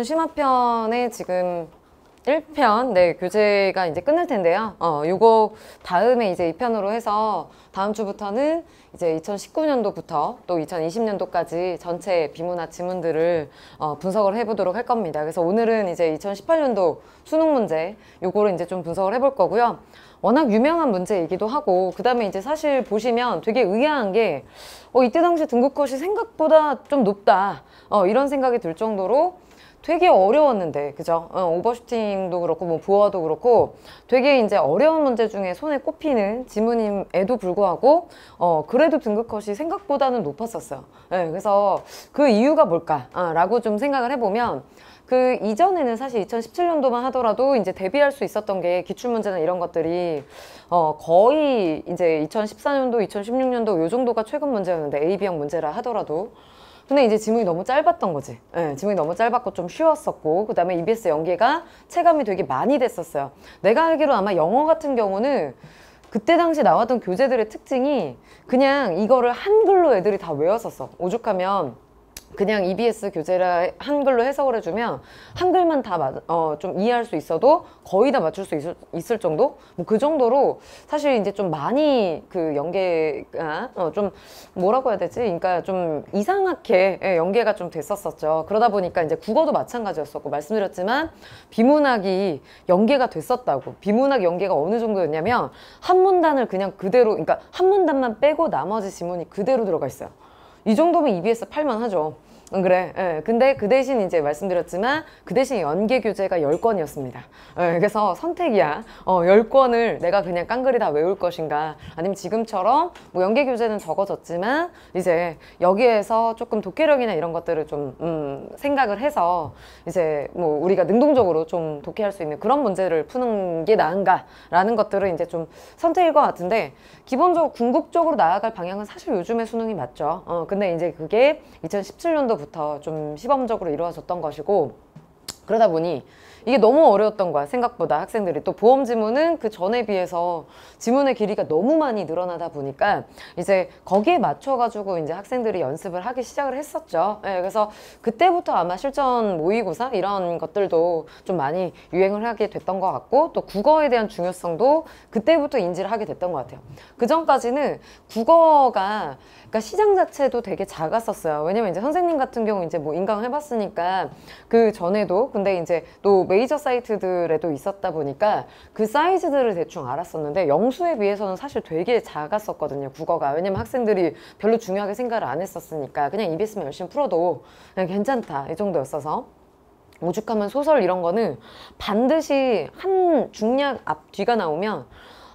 기준 심화편에 지금 1편 네 교재가 이제 끝날 텐데요. 어 요거 다음에 이제 2편으로 해서 다음 주부터는 이제 2019년도부터 또 2020년도까지 전체 비문화 지문들을 어, 분석을 해보도록 할 겁니다. 그래서 오늘은 이제 2018년도 수능 문제 요거를 이제 좀 분석을 해볼 거고요. 워낙 유명한 문제이기도 하고 그 다음에 이제 사실 보시면 되게 의아한 게 어, 이때 당시 등급컷이 생각보다 좀 높다 어, 이런 생각이 들 정도로 되게 어려웠는데 그죠? 어, 오버슈팅도 그렇고 뭐 부어도 그렇고 되게 이제 어려운 문제 중에 손에 꼽히는 지문임에도 불구하고 어 그래도 등급컷이 생각보다는 높았었어요. 네, 그래서 그 이유가 뭘까라고 좀 생각을 해보면 그 이전에는 사실 2017년도만 하더라도 이제 대비할 수 있었던 게 기출문제나 이런 것들이 어 거의 이제 2014년도, 2016년도 요 정도가 최근 문제였는데 AB형 문제라 하더라도 근데 이제 지문이 너무 짧았던 거지. 네, 지문이 너무 짧았고 좀 쉬웠었고 그 다음에 EBS 연계가 체감이 되게 많이 됐었어요. 내가 알기로 아마 영어 같은 경우는 그때 당시 나왔던 교재들의 특징이 그냥 이거를 한글로 애들이 다 외웠었어. 오죽하면 그냥 EBS 교재라 한글로 해석을 해주면 한글만 다좀 어, 이해할 수 있어도 거의 다 맞출 수 있을, 있을 정도? 뭐 그 정도로 사실 이제 좀 많이 그 연계가 어, 좀 뭐라고 해야 되지? 그러니까 좀 이상하게 예, 연계가 좀 됐었었죠. 그러다 보니까 이제 국어도 마찬가지였었고 말씀드렸지만 비문학이 연계가 됐었다고. 비문학 연계가 어느 정도였냐면 한 문단을 그냥 그대로 그러니까 한 문단만 빼고 나머지 지문이 그대로 들어가 있어요. 이 정도면 EBS 팔만 하죠. 응, 그래. 예. 근데 그 대신 이제 말씀드렸지만 그 대신 연계 교재가 열권이었습니다 예, 그래서 선택이야. 어, 10권을 내가 그냥 깡그리 다 외울 것인가 아니면 지금처럼 뭐 연계 교재는 적어졌지만 이제 여기에서 조금 독해력이나 이런 것들을 좀 음, 생각을 해서 이제 뭐 우리가 능동적으로 좀 독해할 수 있는 그런 문제를 푸는 게 나은가라는 것들을 이제 좀 선택일 것 같은데 기본적으로 궁극적으로 나아갈 방향은 사실 요즘의 수능이 맞죠. 어, 근데 이제 그게 2017년도 부터 좀 시범적으로 이루어졌던 것이고 그러다 보니 이게 너무 어려웠던 거야 생각보다 학생들이. 또 보험 지문은 그 전에 비해서 지문의 길이가 너무 많이 늘어나다 보니까 이제 거기에 맞춰 가지고 이제 학생들이 연습을 하기 시작을 했었죠. 네, 그래서 그때부터 아마 실전 모의고사 이런 것들도 좀 많이 유행을 하게 됐던 것 같고 또 국어에 대한 중요성도 그때부터 인지를 하게 됐던 것 같아요. 그 전까지는 국어가 그러니까 시장 자체도 되게 작았었어요. 왜냐면 이제 선생님 같은 경우 이제 뭐 인강을 해봤으니까 그 전에도 근데 이제 또 메이저 사이트들에도 있었다 보니까 그 사이즈들을 대충 알았었는데 영수에 비해서는 사실 되게 작았었거든요. 국어가. 왜냐면 학생들이 별로 중요하게 생각을 안 했었으니까 그냥 EBS만 열심히 풀어도 그냥 괜찮다 이 정도였어서 오죽하면 소설 이런 거는 반드시 한 중략 앞 뒤가 나오면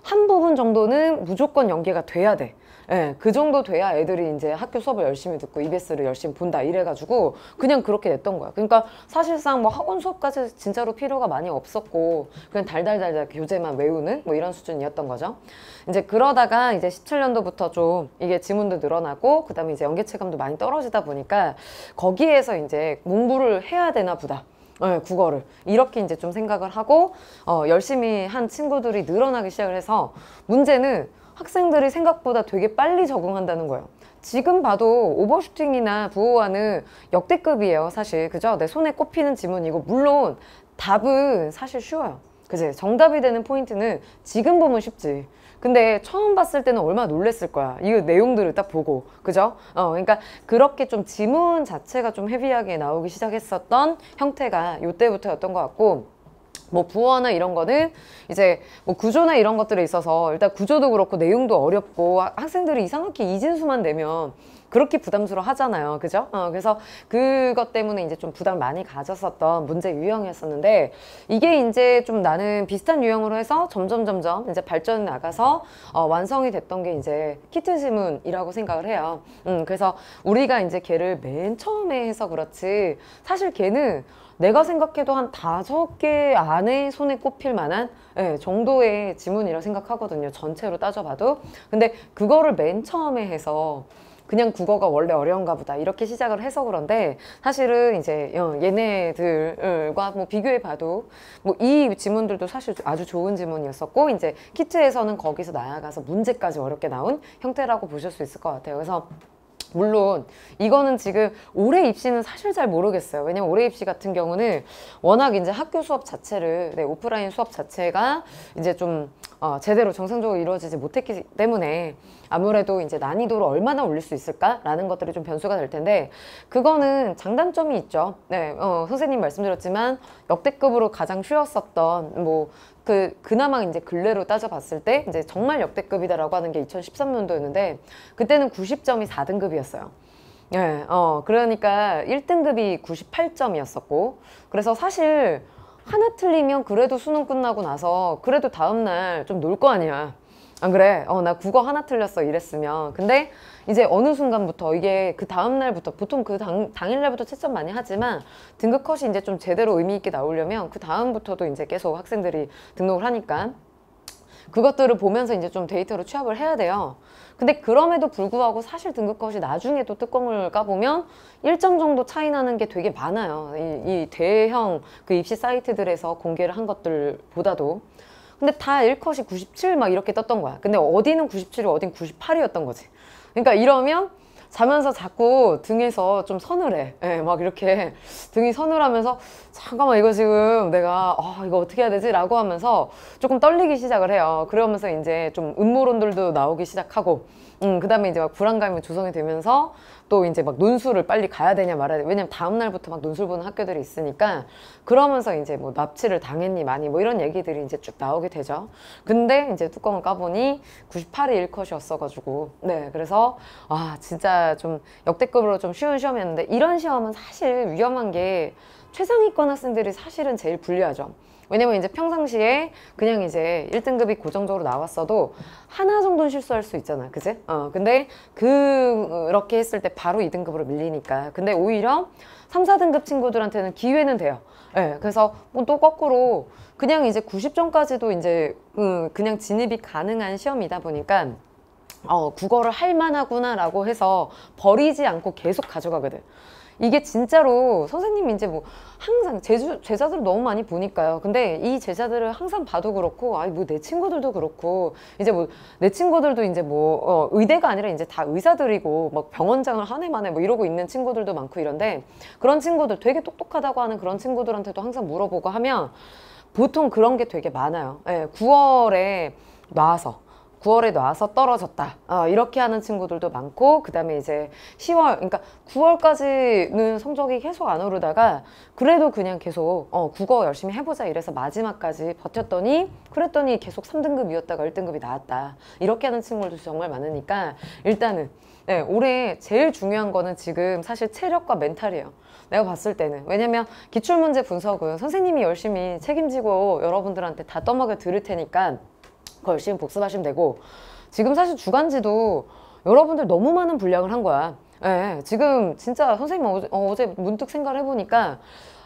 한 부분 정도는 무조건 연계가 돼야 돼. 예, 그 정도 돼야 애들이 이제 학교 수업을 열심히 듣고 EBS를 열심히 본다 이래가지고 그냥 그렇게 됐던 거야. 그러니까 사실상 뭐 학원 수업까지 진짜로 필요가 많이 없었고 그냥 달달달달 교재만 외우는 뭐 이런 수준이었던 거죠. 이제 그러다가 이제 17년도부터 좀 이게 지문도 늘어나고 그다음에 이제 연계 체감도 많이 떨어지다 보니까 거기에서 이제 공부를 해야 되나 보다. 네, 국어를 이렇게 이제 좀 생각을 하고 어, 열심히 한 친구들이 늘어나기 시작을 해서 문제는 학생들이 생각보다 되게 빨리 적응한다는 거예요. 지금 봐도 오버슈팅이나 부호와는 역대급이에요, 사실. 그죠? 내 손에 꼽히는 지문이고, 물론 답은 사실 쉬워요. 그지? 정답이 되는 포인트는 지금 보면 쉽지. 근데 처음 봤을 때는 얼마나 놀랬을 거야. 이 내용들을 딱 보고. 그죠? 어, 그러니까 그렇게 좀 지문 자체가 좀 헤비하게 나오기 시작했었던 형태가 요때부터였던 것 같고, 뭐 부어나 이런 거는 이제 뭐 구조나 이런 것들에 있어서 일단 구조도 그렇고 내용도 어렵고 학생들이 이상하게 이진수만 내면 그렇게 부담스러워 하잖아요. 그죠? 어, 그래서 그것 때문에 이제 좀 부담 많이 가졌었던 문제 유형이었었는데 이게 이제 좀 나는 비슷한 유형으로 해서 점점 점점 이제 발전이 나가서 어, 완성이 됐던 게 이제 키트 지문이라고 생각을 해요. 음, 그래서 우리가 이제 걔를 맨 처음에 해서 그렇지 사실 걔는 내가 생각해도 한 다섯 개 안에 손에 꼽힐 만한 네, 정도의 지문이라 생각하거든요. 전체로 따져봐도. 근데 그거를 맨 처음에 해서 그냥 국어가 원래 어려운가 보다 이렇게 시작을 해서 그런데 사실은 이제 어, 얘네들과 뭐 비교해 봐도 뭐 이 지문들도 사실 아주 좋은 지문이었었고 이제 키트에서는 거기서 나아가서 문제까지 어렵게 나온 형태라고 보실 수 있을 것 같아요. 그래서 물론 이거는 지금 올해 입시는 사실 잘 모르겠어요. 왜냐면 올해 입시 같은 경우는 워낙 이제 학교 수업 자체를 네, 오프라인 수업 자체가 이제 좀 어, 제대로 정상적으로 이루어지지 못했기 때문에 아무래도 이제 난이도를 얼마나 올릴 수 있을까라는 것들이 좀 변수가 될 텐데 그거는 장단점이 있죠. 네, 어, 선생님 말씀드렸지만 역대급으로 가장 쉬웠었던 뭐 그 그나마 이제 근래로 따져봤을 때 이제 정말 역대급이다라고 하는 게 2013년도였는데 그때는 90점이 4등급이었어요. 예, 어, 그러니까 1등급이 98점이었었고 그래서 사실 하나 틀리면 그래도 수능 끝나고 나서 그래도 다음날 좀 놀 거 아니야. 안 그래? 어, 나 국어 하나 틀렸어. 이랬으면. 근데 이제 어느 순간부터 이게 그 다음날부터 보통 그 당, 당일날부터 채점 많이 하지만 등급 컷이 이제 좀 제대로 의미 있게 나오려면 그 다음부터도 이제 계속 학생들이 등록을 하니까 그것들을 보면서 이제 좀 데이터로 취합을 해야 돼요. 근데 그럼에도 불구하고 사실 등급 컷이 나중에 또 뚜껑을 까보면 일정 정도 차이 나는 게 되게 많아요. 이, 이 대형 그 입시 사이트들에서 공개를 한 것들보다도. 근데 다 1컷이 97 막 이렇게 떴던 거야. 근데 어디는 97이고 어딘 98이었던 거지. 그러니까 이러면 자면서 자꾸 등에서 좀 서늘해. 예, 막 이렇게 등이 서늘하면서 잠깐만 이거 지금 내가 아, 이거 어떻게 해야 되지? 라고 하면서 조금 떨리기 시작을 해요. 그러면서 이제 좀 음모론들도 나오기 시작하고 음, 그 다음에 이제 막 불안감이 조성이 되면서 또 이제 막 논술을 빨리 가야 되냐 말아야 돼. 왜냐면 다음 날부터 막 논술 보는 학교들이 있으니까 그러면서 이제 뭐 납치를 당했니 많이 뭐 이런 얘기들이 이제 쭉 나오게 되죠. 근데 이제 뚜껑을 까보니 98이 1컷이었어가지고 네. 그래서 아, 진짜 좀 역대급으로 좀 쉬운 시험이었는데 이런 시험은 사실 위험한 게 최상위권 학생들이 사실은 제일 불리하죠. 왜냐면 이제 평상시에 그냥 이제 1등급이 고정적으로 나왔어도 하나 정도는 실수할 수 있잖아. 그지? 어, 근데 그렇게 했을 때 바로 2등급으로 밀리니까. 근데 오히려 3, 4등급 친구들한테는 기회는 돼요. 예, 네, 그래서 또 거꾸로 그냥 이제 90점까지도 이제 음, 그냥 진입이 가능한 시험이다 보니까 어, 국어를 할 만하구나라고 해서 버리지 않고 계속 가져가거든. 이게 진짜로 선생님이 이제 뭐 항상 제주, 제자들을 너무 많이 보니까요. 근데 이 제자들을 항상 봐도 그렇고, 아니 뭐내 친구들도 그렇고, 이제 뭐 내 친구들도 이제 뭐 어, 의대가 아니라 이제 다 의사들이고 막 병원장을 한 해 만에 뭐 이러고 있는 친구들도 많고 이런데 그런 친구들 되게 똑똑하다고 하는 그런 친구들한테도 항상 물어보고 하면 보통 그런 게 되게 많아요. 예, 9월에 나와서 9월에 나와서 떨어졌다. 어, 이렇게 하는 친구들도 많고, 그 다음에 이제 10월, 그러니까 9월까지는 성적이 계속 안 오르다가, 그래도 그냥 계속, 어, 국어 열심히 해보자 이래서 마지막까지 버텼더니, 그랬더니 계속 3등급이었다가 1등급이 나왔다. 이렇게 하는 친구들도 정말 많으니까, 일단은, 네, 올해 제일 중요한 거는 지금 사실 체력과 멘탈이에요. 내가 봤을 때는. 왜냐면 기출문제 분석은 선생님이 열심히 책임지고 여러분들한테 다 떠먹여 드릴 테니까, 그 열심히 복습하시면 되고 지금 사실 주간지도 여러분들 너무 많은 분량을 한 거야. 예, 지금 진짜 선생님 어제, 문득 생각을 해보니까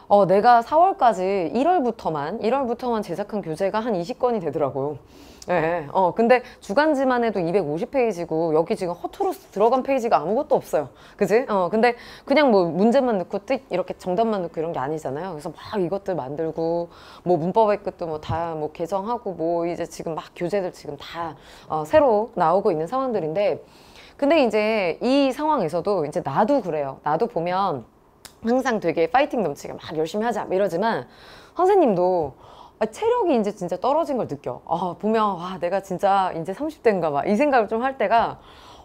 어, 내가 4월까지 1월부터만 1월부터만 제작한 교재가 한 20건이 되더라고요. 예, 어, 근데 주간지만 해도 250페이지고 여기 지금 허투루 들어간 페이지가 아무것도 없어요. 그지? 어, 근데 그냥 뭐 문제만 넣고 뜻 이렇게 정답만 넣고 이런 게 아니잖아요. 그래서 막 이것들 만들고 뭐 문법의 끝도 뭐 다뭐 개정하고 뭐 이제 지금 막 교재들 지금 다 어, 새로 나오고 있는 상황들인데 근데 이제 이 상황에서도 이제 나도 그래요. 나도 보면 항상 되게 파이팅 넘치게 막 열심히 하자 이러지만 선생님도 아, 체력이 이제 진짜 떨어진 걸 느껴. 아, 보면, 와, 내가 진짜 이제 30대인가 봐. 이 생각을 좀 할 때가,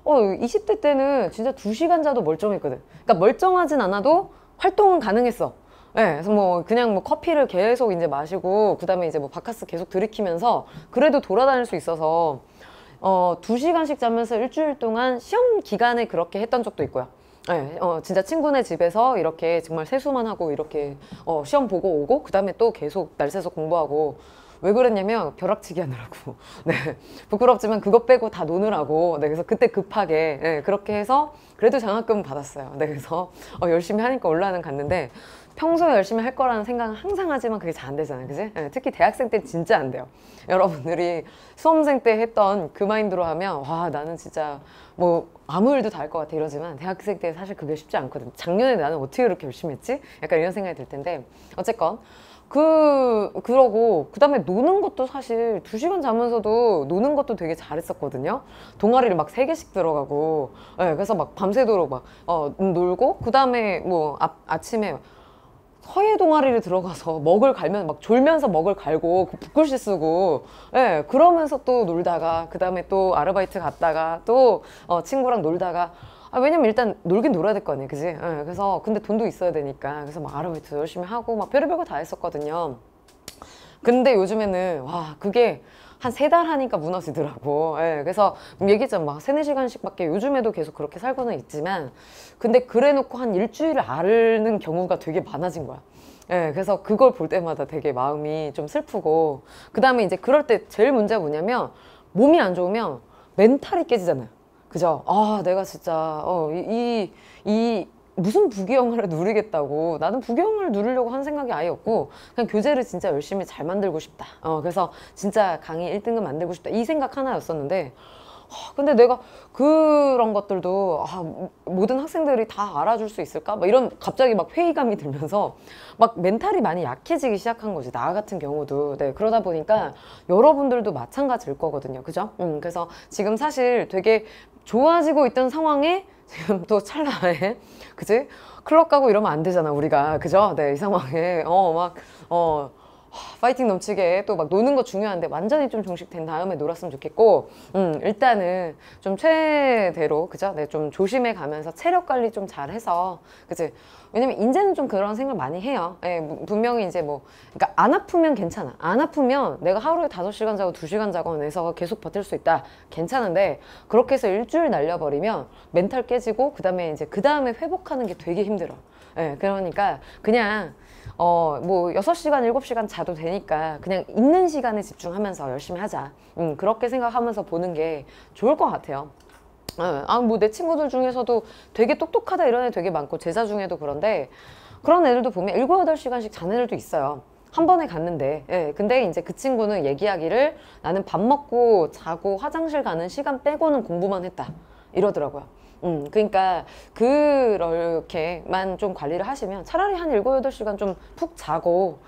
어, 20대 때는 진짜 2시간 자도 멀쩡했거든. 그러니까 멀쩡하진 않아도 활동은 가능했어. 예, 네, 그래서 뭐 그냥 뭐 커피를 계속 이제 마시고 그다음에 이제 뭐 바카스 계속 들이키면서 그래도 돌아다닐 수 있어서 어, 2시간씩 자면서 일주일 동안 시험 기간에 그렇게 했던 적도 있고요. 네, 어, 진짜 친구네 집에서 이렇게 정말 세수만 하고 이렇게 어, 시험 보고 오고 그 다음에 또 계속 날 새서 공부하고 왜 그랬냐면 벼락치기 하느라고 네 부끄럽지만 그것 빼고 다 노느라고 네 그래서 그때 급하게 네, 그렇게 해서 그래도 장학금 받았어요 네 그래서 어, 열심히 하니까 올라는 갔는데 평소에 열심히 할 거라는 생각은 항상 하지만 그게 잘 안 되잖아요. 그지? 네, 특히 대학생 때 진짜 안 돼요. 여러분들이 수험생 때 했던 그 마인드로 하면 와 나는 진짜 뭐 아무 일도 다 할 것 같아 이러지만 대학생 때 사실 그게 쉽지 않거든. 작년에 나는 어떻게 그렇게 열심히 했지? 약간 이런 생각이 들 텐데 어쨌건 그 그러고 그 다음에 노는 것도 사실 두 시간 자면서도 노는 것도 되게 잘했었거든요. 동아리를 막 세 개씩 들어가고, 예, 그래서 막 밤새도록 막 어, 놀고 그 다음에 뭐 아, 아침에 서예 동아리를 들어가서 먹을 갈면 막 졸면서 먹을 갈고 그 붓글씨 쓰고. 예 그러면서 또 놀다가 그 다음에 또 아르바이트 갔다가 또 어, 친구랑 놀다가. 아, 왜냐면 일단 놀긴 놀아야 될 거 아니에요 그지? 예, 그래서 근데 돈도 있어야 되니까. 그래서 막 아르바이트 열심히 하고 막 별의별 거 다 했었거든요. 근데 요즘에는 와 그게 한 세 달 하니까 무너지더라고. 예, 그래서 얘기했잖아. 막 세네 시간씩밖에 요즘에도 계속 그렇게 살고는 있지만 근데 그래 놓고 한 일주일을 앓는 경우가 되게 많아진 거야. 예, 그래서 그걸 볼 때마다 되게 마음이 좀 슬프고 그 다음에 이제 그럴 때 제일 문제가 뭐냐면 몸이 안 좋으면 멘탈이 깨지잖아요. 그죠? 아, 내가 진짜, 어, 이, 이, 이 무슨 부귀영화를 누리겠다고 나는 부귀영화를 누리려고 한 생각이 아예 없고 그냥 교재를 진짜 열심히 잘 만들고 싶다 어 그래서 진짜 강의 1등급 만들고 싶다 이 생각 하나였었는데 아, 근데 내가 그런 것들도 아, 모든 학생들이 다 알아줄 수 있을까? 막 이런 갑자기 막 회의감이 들면서 막 멘탈이 많이 약해지기 시작한 거지. 나 같은 경우도. 네, 그러다 보니까 여러분들도 마찬가지일 거거든요. 그죠? 음, 그래서 지금 사실 되게 좋아지고 있던 상황에 지금 또 찰나에 그지? 클럽 가고 이러면 안 되잖아 우리가 그죠? 네 이 상황에 어막어 파이팅 넘치게 또 막 노는 거 중요한데 완전히 좀 종식된 다음에 놀았으면 좋겠고 음 일단은 좀 최대로 그죠? 네좀 조심해 가면서 체력 관리 좀 잘해서 그지? 왜냐면 이제는 좀 그런 생각 많이 해요. 예, 분명히 이제 뭐 그러니까 안 아프면 괜찮아. 안 아프면 내가 하루에 다섯 시간 자고 두 시간 자고 해서 계속 버틸 수 있다. 괜찮은데 그렇게 해서 일주일 날려버리면 멘탈 깨지고 그 다음에 이제 그 다음에 회복하는 게 되게 힘들어. 예, 그러니까 그냥 어, 뭐, 여섯 시간 일곱 시간 자도 되니까 그냥 있는 시간에 집중하면서 열심히 하자. 음, 그렇게 생각하면서 보는 게 좋을 것 같아요. 어, 아, 뭐 내 친구들 중에서도 되게 똑똑하다 이런 애 되게 많고 제자 중에도 그런데 그런 애들도 보면 일곱 여덟 시간씩 자는 애들도 있어요. 한 번에 갔는데, 예, 근데 이제 그 친구는 얘기하기를 나는 밥 먹고 자고 화장실 가는 시간 빼고는 공부만 했다. 이러더라고요. 음, 그러니까 그렇게만 좀 관리를 하시면 차라리 한 일곱 여덟 시간 좀 푹 자고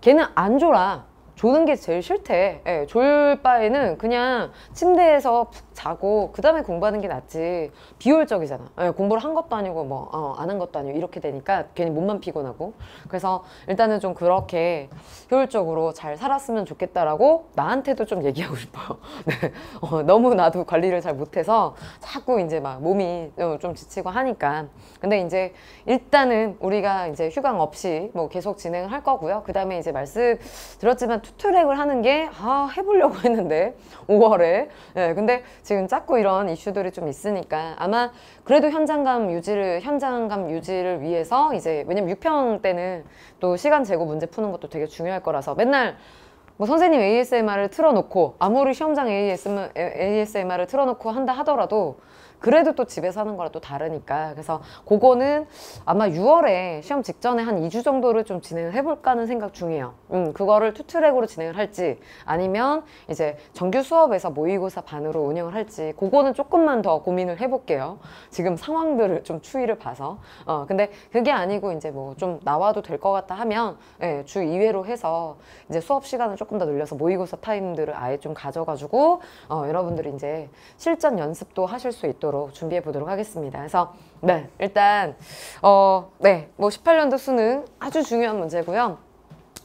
걔는 안 졸아. 조는 게 제일 싫대. 예, 졸 바에는 그냥 침대에서 푹 자고 그 다음에 공부하는 게 낫지. 비효율적이잖아. 예, 공부를 한 것도 아니고 뭐 안한 것도 아니고 이렇게 되니까 괜히 몸만 피곤하고. 그래서 일단은 좀 그렇게 효율적으로 잘 살았으면 좋겠다라고 나한테도 좀 얘기하고 싶어요. 네. 어, 너무 나도 관리를 잘 못해서 자꾸 이제 막 몸이 좀 지치고 하니까. 근데 이제 일단은 우리가 이제 휴강 없이 뭐 계속 진행을 할 거고요. 그 다음에 이제 말씀 드렸지만 투트랙을 하는 게 아, 해보려고 했는데 5월에. 네, 근데 지금 자꾸 이런 이슈들이 좀 있으니까 아마 그래도 현장감 유지를 현장감 유지를 위해서 이제 왜냐면 6평 때는 또 시간 재고 문제 푸는 것도 되게 중요할 거라서 맨날 뭐 선생님 ASMR을 틀어놓고 아무리 시험장 ASMR, ASMR을 틀어놓고 한다 하더라도 그래도 또 집에서 하는 거랑 또 다르니까. 그래서 그거는 아마 6월에 시험 직전에 한 2주 정도를 좀 진행을 해볼까 하는 생각 중이에요. 음, 그거를 투트랙으로 진행을 할지 아니면 이제 정규 수업에서 모의고사 반으로 운영을 할지 그거는 조금만 더 고민을 해볼게요. 지금 상황들을 좀 추이를 봐서. 어 근데 그게 아니고 이제 뭐 좀 나와도 될 것 같다 하면 예, 주 2회로 해서 이제 수업 시간을 조금 더 늘려서 모의고사 타임들을 아예 좀 가져가지고 어, 여러분들이 이제 실전 연습도 하실 수 있도록 있도록 준비해 보도록 하겠습니다. 그래서 네 일단 어네뭐 18년도 수능 아주 중요한 문제고요.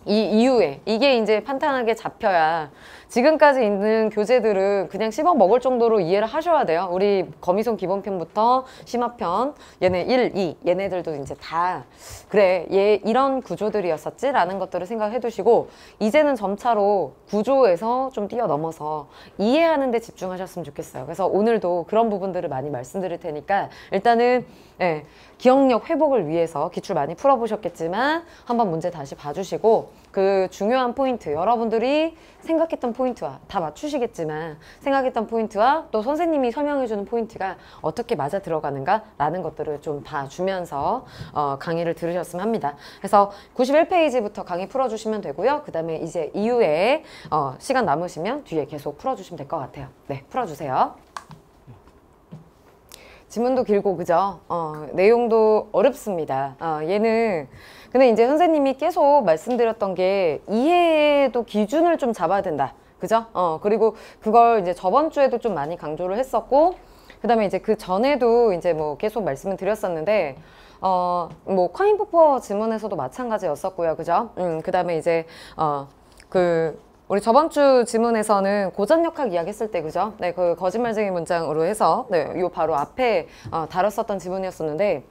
이 이후에 이게 이제 판단하게 잡혀야 지금까지 있는 교재들은 그냥 씹어 먹을 정도로 이해를 하셔야 돼요. 우리 거미손 기본편부터 심화편, 얘네 1, 2, 얘네들도 이제 다 그래, 얘 이런 구조들이었었지? 라는 것들을 생각해 두시고 이제는 점차로 구조에서 좀 뛰어넘어서 이해하는 데 집중하셨으면 좋겠어요. 그래서 오늘도 그런 부분들을 많이 말씀드릴 테니까 일단은 예, 기억력 회복을 위해서 기출 많이 풀어보셨겠지만 한번 문제 다시 봐주시고 그 중요한 포인트 여러분들이 생각했던 포인트와 다 맞추시겠지만 생각했던 포인트와 또 선생님이 설명해주는 포인트가 어떻게 맞아 들어가는가 라는 것들을 좀 봐주면서 어, 강의를 들으셨으면 합니다. 그래서 91페이지부터 강의 풀어주시면 되고요. 그 다음에 이제 이후에 어, 시간 남으시면 뒤에 계속 풀어주시면 될 것 같아요. 네, 풀어주세요. 지문도 길고 그죠? 어, 내용도 어렵습니다. 어, 얘는 근데 이제 선생님이 계속 말씀드렸던 게 이해도 기준을 좀 잡아야 된다. 그죠? 어, 그리고 그걸 이제 저번 주에도 좀 많이 강조를 했었고, 그 다음에 이제 그 전에도 이제 뭐 계속 말씀을 드렸었는데, 어, 뭐, 콰인포퍼 지문에서도 마찬가지였었고요. 그죠? 음, 그 다음에 이제, 어, 그, 우리 저번 주 지문에서는 고전역학 이야기 했을 때, 그죠? 네, 그 거짓말쟁이 문장으로 해서, 네, 요 바로 앞에 어, 다뤘었던 지문이었었는데,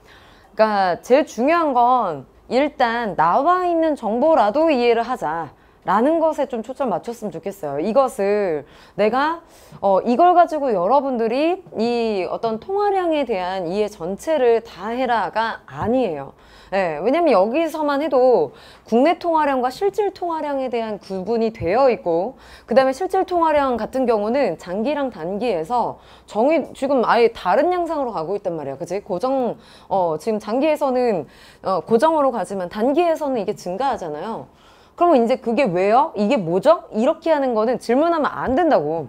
그러니까 제일 중요한 건 일단 나와 있는 정보라도 이해를 하자. 라는 것에 좀 초점 맞췄으면 좋겠어요. 이것을 내가 어 이걸 가지고 여러분들이 이 어떤 통화량에 대한 이해 전체를 다 해라가 아니에요. 예, 왜냐면 여기서만 해도 국내 통화량과 실질 통화량에 대한 구분이 되어 있고 그 다음에 실질 통화량 같은 경우는 장기랑 단기에서 정의 지금 아예 다른 양상으로 가고 있단 말이야 그지 고정 어 지금 장기에서는 어 고정으로 가지만 단기에서는 이게 증가하잖아요 그러면 이제 그게 왜요? 이게 뭐죠? 이렇게 하는 거는 질문하면 안 된다고.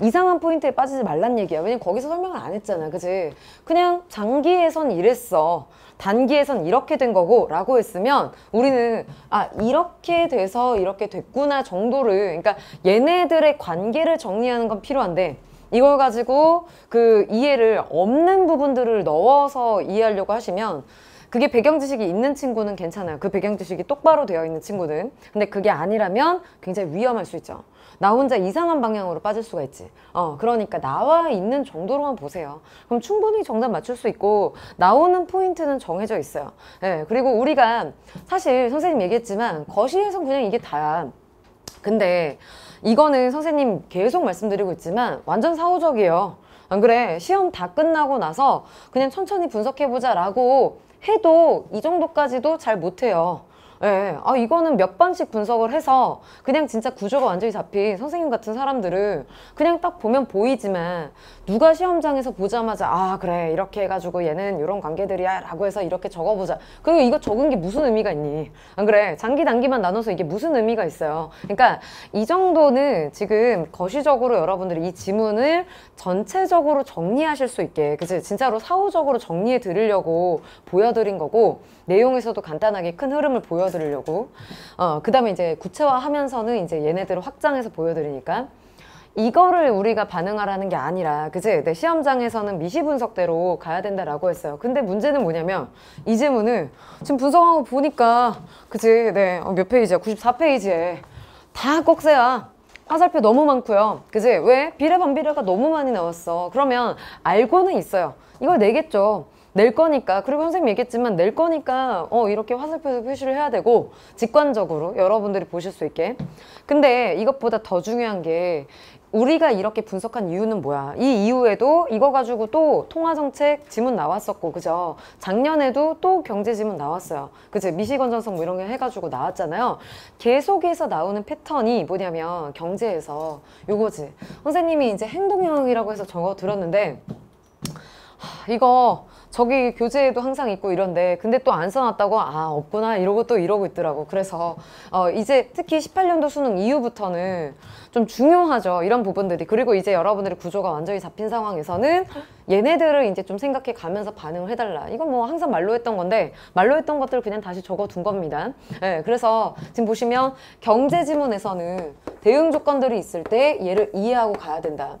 이상한 포인트에 빠지지 말란 얘기야. 왜냐면 거기서 설명을 안 했잖아. 그지? 그냥 장기에선 이랬어. 단기에선 이렇게 된 거고 라고 했으면 우리는 아 이렇게 돼서 이렇게 됐구나 정도를 그러니까 얘네들의 관계를 정리하는 건 필요한데 이걸 가지고 그 이해를 없는 부분들을 넣어서 이해하려고 하시면 그게 배경 지식이 있는 친구는 괜찮아요. 그 배경 지식이 똑바로 되어 있는 친구는. 근데 그게 아니라면 굉장히 위험할 수 있죠. 나 혼자 이상한 방향으로 빠질 수가 있지. 어, 그러니까 나와 있는 정도로만 보세요. 그럼 충분히 정답 맞출 수 있고, 나오는 포인트는 정해져 있어요. 예, 네, 그리고 우리가 사실 선생님 얘기했지만, 거시에선 그냥 이게 다야. 근데 이거는 선생님 계속 말씀드리고 있지만, 완전 사후적이에요. 안 그래? 시험 다 끝나고 나서 그냥 천천히 분석해보자 라고 해도 이 정도까지도 잘 못해요. 예, 아, 이거는 몇 번씩 분석을 해서 그냥 진짜 구조가 완전히 잡힌 선생님 같은 사람들을 그냥 딱 보면 보이지만 누가 시험장에서 보자마자 아, 그래. 이렇게 해가지고 얘는 이런 관계들이야. 라고 해서 이렇게 적어보자. 그리고 이거 적은 게 무슨 의미가 있니? 안 그래? 장기, 단기만 나눠서 이게 무슨 의미가 있어요? 그러니까 이 정도는 지금 거시적으로 여러분들이 이 지문을 전체적으로 정리하실 수 있게, 그치? 진짜로 사후적으로 정리해 드리려고 보여드린 거고, 내용에서도 간단하게 큰 흐름을 보여드리려고 어, 그 다음에 이제 구체화하면서는 이제 얘네들을 확장해서 보여드리니까 이거를 우리가 반응하라는 게 아니라 그지? 내 시험장에서는 미시 분석대로 가야 된다라고 했어요. 근데 문제는 뭐냐면 이 질문을 지금 분석하고 보니까 그지? 네, 어, 몇 페이지야? 94페이지에 다 꼭세야. 화살표 너무 많고요. 그지? 왜? 비례 반비례가 너무 많이 나왔어. 그러면 알고는 있어요. 이걸 내겠죠. 낼 거니까 그리고 선생님 얘기했지만 낼 거니까 어 이렇게 화살표에서 표시를 해야 되고 직관적으로 여러분들이 보실 수 있게 근데 이것보다 더 중요한 게 우리가 이렇게 분석한 이유는 뭐야? 이 이후에도 이거 가지고 또 통화정책 지문 나왔었고, 그죠? 작년에도 또 경제 지문 나왔어요. 그죠? 미시건 전성 뭐 이런 게 해가지고 나왔잖아요. 계속해서 나오는 패턴이 뭐냐면 경제에서 요거지. 선생님이 이제 행동형이라고 해서 적어 들었는데, 하, 이거 저기 교재에도 항상 있고 이런데 근데 또 안 써놨다고 아 없구나 이러고 또 이러고 있더라고. 그래서 어 이제 특히 18년도 수능 이후부터는 좀 중요하죠 이런 부분들이. 그리고 이제 여러분들의 구조가 완전히 잡힌 상황에서는 얘네들을 이제 좀 생각해 가면서 반응을 해달라. 이건 뭐 항상 말로 했던 건데 말로 했던 것들 그냥 다시 적어 둔 겁니다. 네, 그래서 지금 보시면 경제 지문에서는 대응 조건들이 있을 때 얘를 이해하고 가야 된다.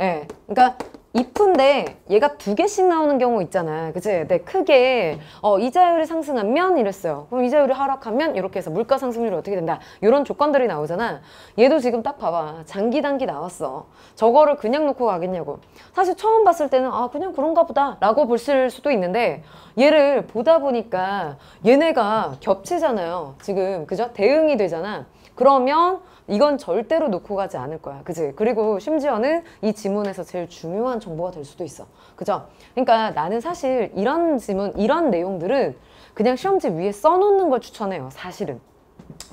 예, 네, 그러니까 if인데 얘가 두 개씩 나오는 경우 있잖아. 그치? 네, 크게 어, 이자율이 상승하면 이랬어요. 그럼 이자율이 하락하면 이렇게 해서 물가 상승률이 어떻게 된다. 이런 조건들이 나오잖아. 얘도 지금 딱 봐봐. 장기 단기 나왔어. 저거를 그냥 놓고 가겠냐고. 사실 처음 봤을 때는 아 그냥 그런가 보다 라고 볼 수도 있는데 얘를 보다 보니까 얘네가 겹치잖아요. 지금 그죠? 대응이 되잖아. 그러면 이건 절대로 놓고 가지 않을 거야. 그지? 그리고 심지어는 이 지문에서 제일 중요한 정보가 될 수도 있어. 그죠? 그러니까 나는 사실 이런 지문, 이런 내용들은 그냥 시험지 위에 써놓는 걸 추천해요. 사실은.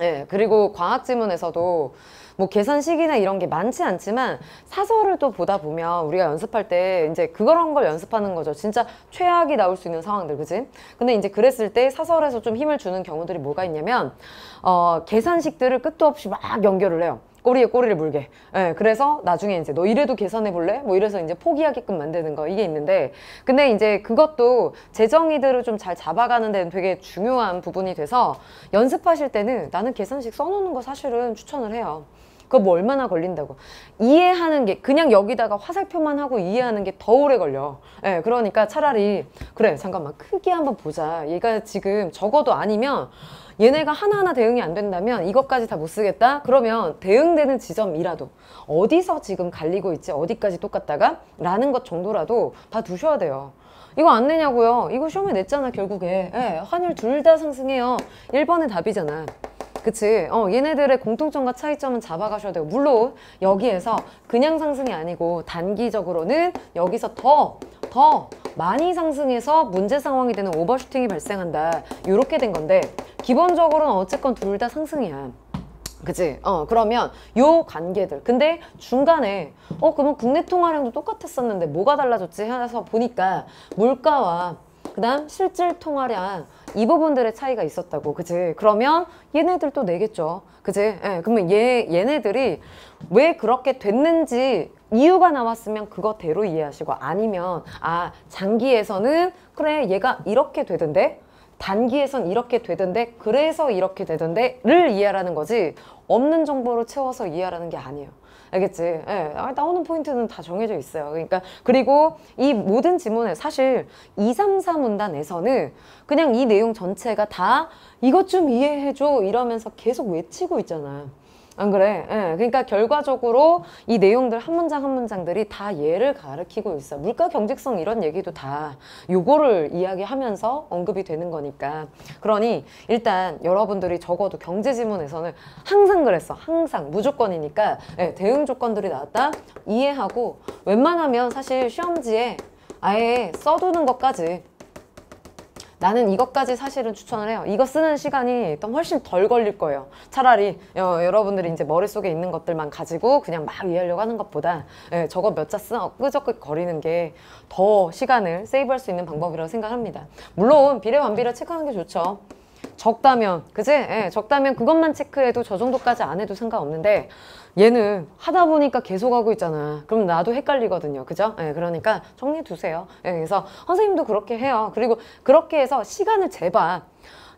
예, 그리고 과학 지문에서도 뭐 계산식이나 이런 게 많지 않지만 사설을 또 보다 보면 우리가 연습할 때 이제 그런 걸 연습하는 거죠. 진짜 최악이 나올 수 있는 상황들, 그지? 근데 이제 그랬을 때 사설에서 좀 힘을 주는 경우들이 뭐가 있냐면 어, 계산식들을 끝도 없이 막 연결을 해요. 꼬리에 꼬리를 물게. 예, 그래서 나중에 이제 너 이래도 계산해 볼래? 뭐 이래서 이제 포기하게끔 만드는 거 이게 있는데 근데 이제 그것도 재정의들을 좀 잘 잡아가는 데는 되게 중요한 부분이 돼서 연습하실 때는 나는 계산식 써놓는 거 사실은 추천을 해요. 그거 뭐 얼마나 걸린다고. 이해하는 게 그냥 여기다가 화살표만 하고 이해하는 게 더 오래 걸려. 예 그러니까 차라리 그래 잠깐만 크게 한번 보자. 얘가 지금 적어도 아니면 얘네가 하나하나 대응이 안 된다면 이것까지 다 못 쓰겠다? 그러면 대응되는 지점이라도 어디서 지금 갈리고 있지? 어디까지 똑같다가? 라는 것 정도라도 봐 두셔야 돼요. 이거 안 내냐고요? 이거 시험에 냈잖아 결국에. 예, 환율 둘 다 상승해요. 1번의 답이잖아 그치. 어, 얘네들의 공통점과 차이점은 잡아가셔야 돼요. 물론 여기에서 그냥 상승이 아니고 단기적으로는 여기서 더, 더 많이 상승해서 문제 상황이 되는 오버슈팅이 발생한다. 이렇게 된 건데 기본적으로는 어쨌건 둘 다 상승이야. 그치? 어, 그러면 요 관계들. 근데 중간에, 어, 그러면 국내 통화량도 똑같았었는데 뭐가 달라졌지? 해서 보니까 물가와 그 다음 실질 통화량 이 부분들의 차이가 있었다고 그지 그러면 얘네들도 내겠죠. 그지 예, 그러면 얘, 얘네들이 왜 그렇게 됐는지 이유가 나왔으면 그거대로 이해하시고 아니면 아 장기에서는 그래 얘가 이렇게 되던데 단기에선 이렇게 되던데 그래서 이렇게 되던데 를 이해하라는 거지. 없는 정보로 채워서 이해하라는 게 아니에요 알겠지? 예, 아, 나오는 포인트는 다 정해져 있어요. 그러니까 그리고 이 모든 지문에 사실 2, 3, 4문단에서는 그냥 이 내용 전체가 다 이것 좀 이해해줘 이러면서 계속 외치고 있잖아. 안 그래? 예, 그러니까 결과적으로 이 내용들 한 문장 한 문장들이 다 얘를 가르키고 있어. 물가 경직성 이런 얘기도 다 요거를 이야기하면서 언급이 되는 거니까. 그러니 일단 여러분들이 적어도 경제 지문에서는 항상 그랬어. 항상 무조건이니까 예, 대응 조건들이 나왔다. 이해하고 웬만하면 사실 시험지에 아예 써두는 것까지 나는 이것까지 사실은 추천을 해요. 이거 쓰는 시간이 또 훨씬 덜 걸릴 거예요. 차라리 어, 여러분들이 이제 머릿속에 있는 것들만 가지고 그냥 막 이해하려고 하는 것보다 예, 저거 몇 자 쓰, 끄적끄 거리는 게 더 시간을 세이브할 수 있는 방법이라고 생각합니다. 물론 비례 완비례 체크하는 게 좋죠. 적다면 그지? 예, 적다면 그것만 체크해도 저 정도까지 안 해도 상관없는데 얘는 하다 보니까 계속 하고 있잖아. 그럼 나도 헷갈리거든요. 그죠? 예, 그러니까 정리해 두세요. 예, 그래서 선생님도 그렇게 해요. 그리고 그렇게 해서 시간을 재봐.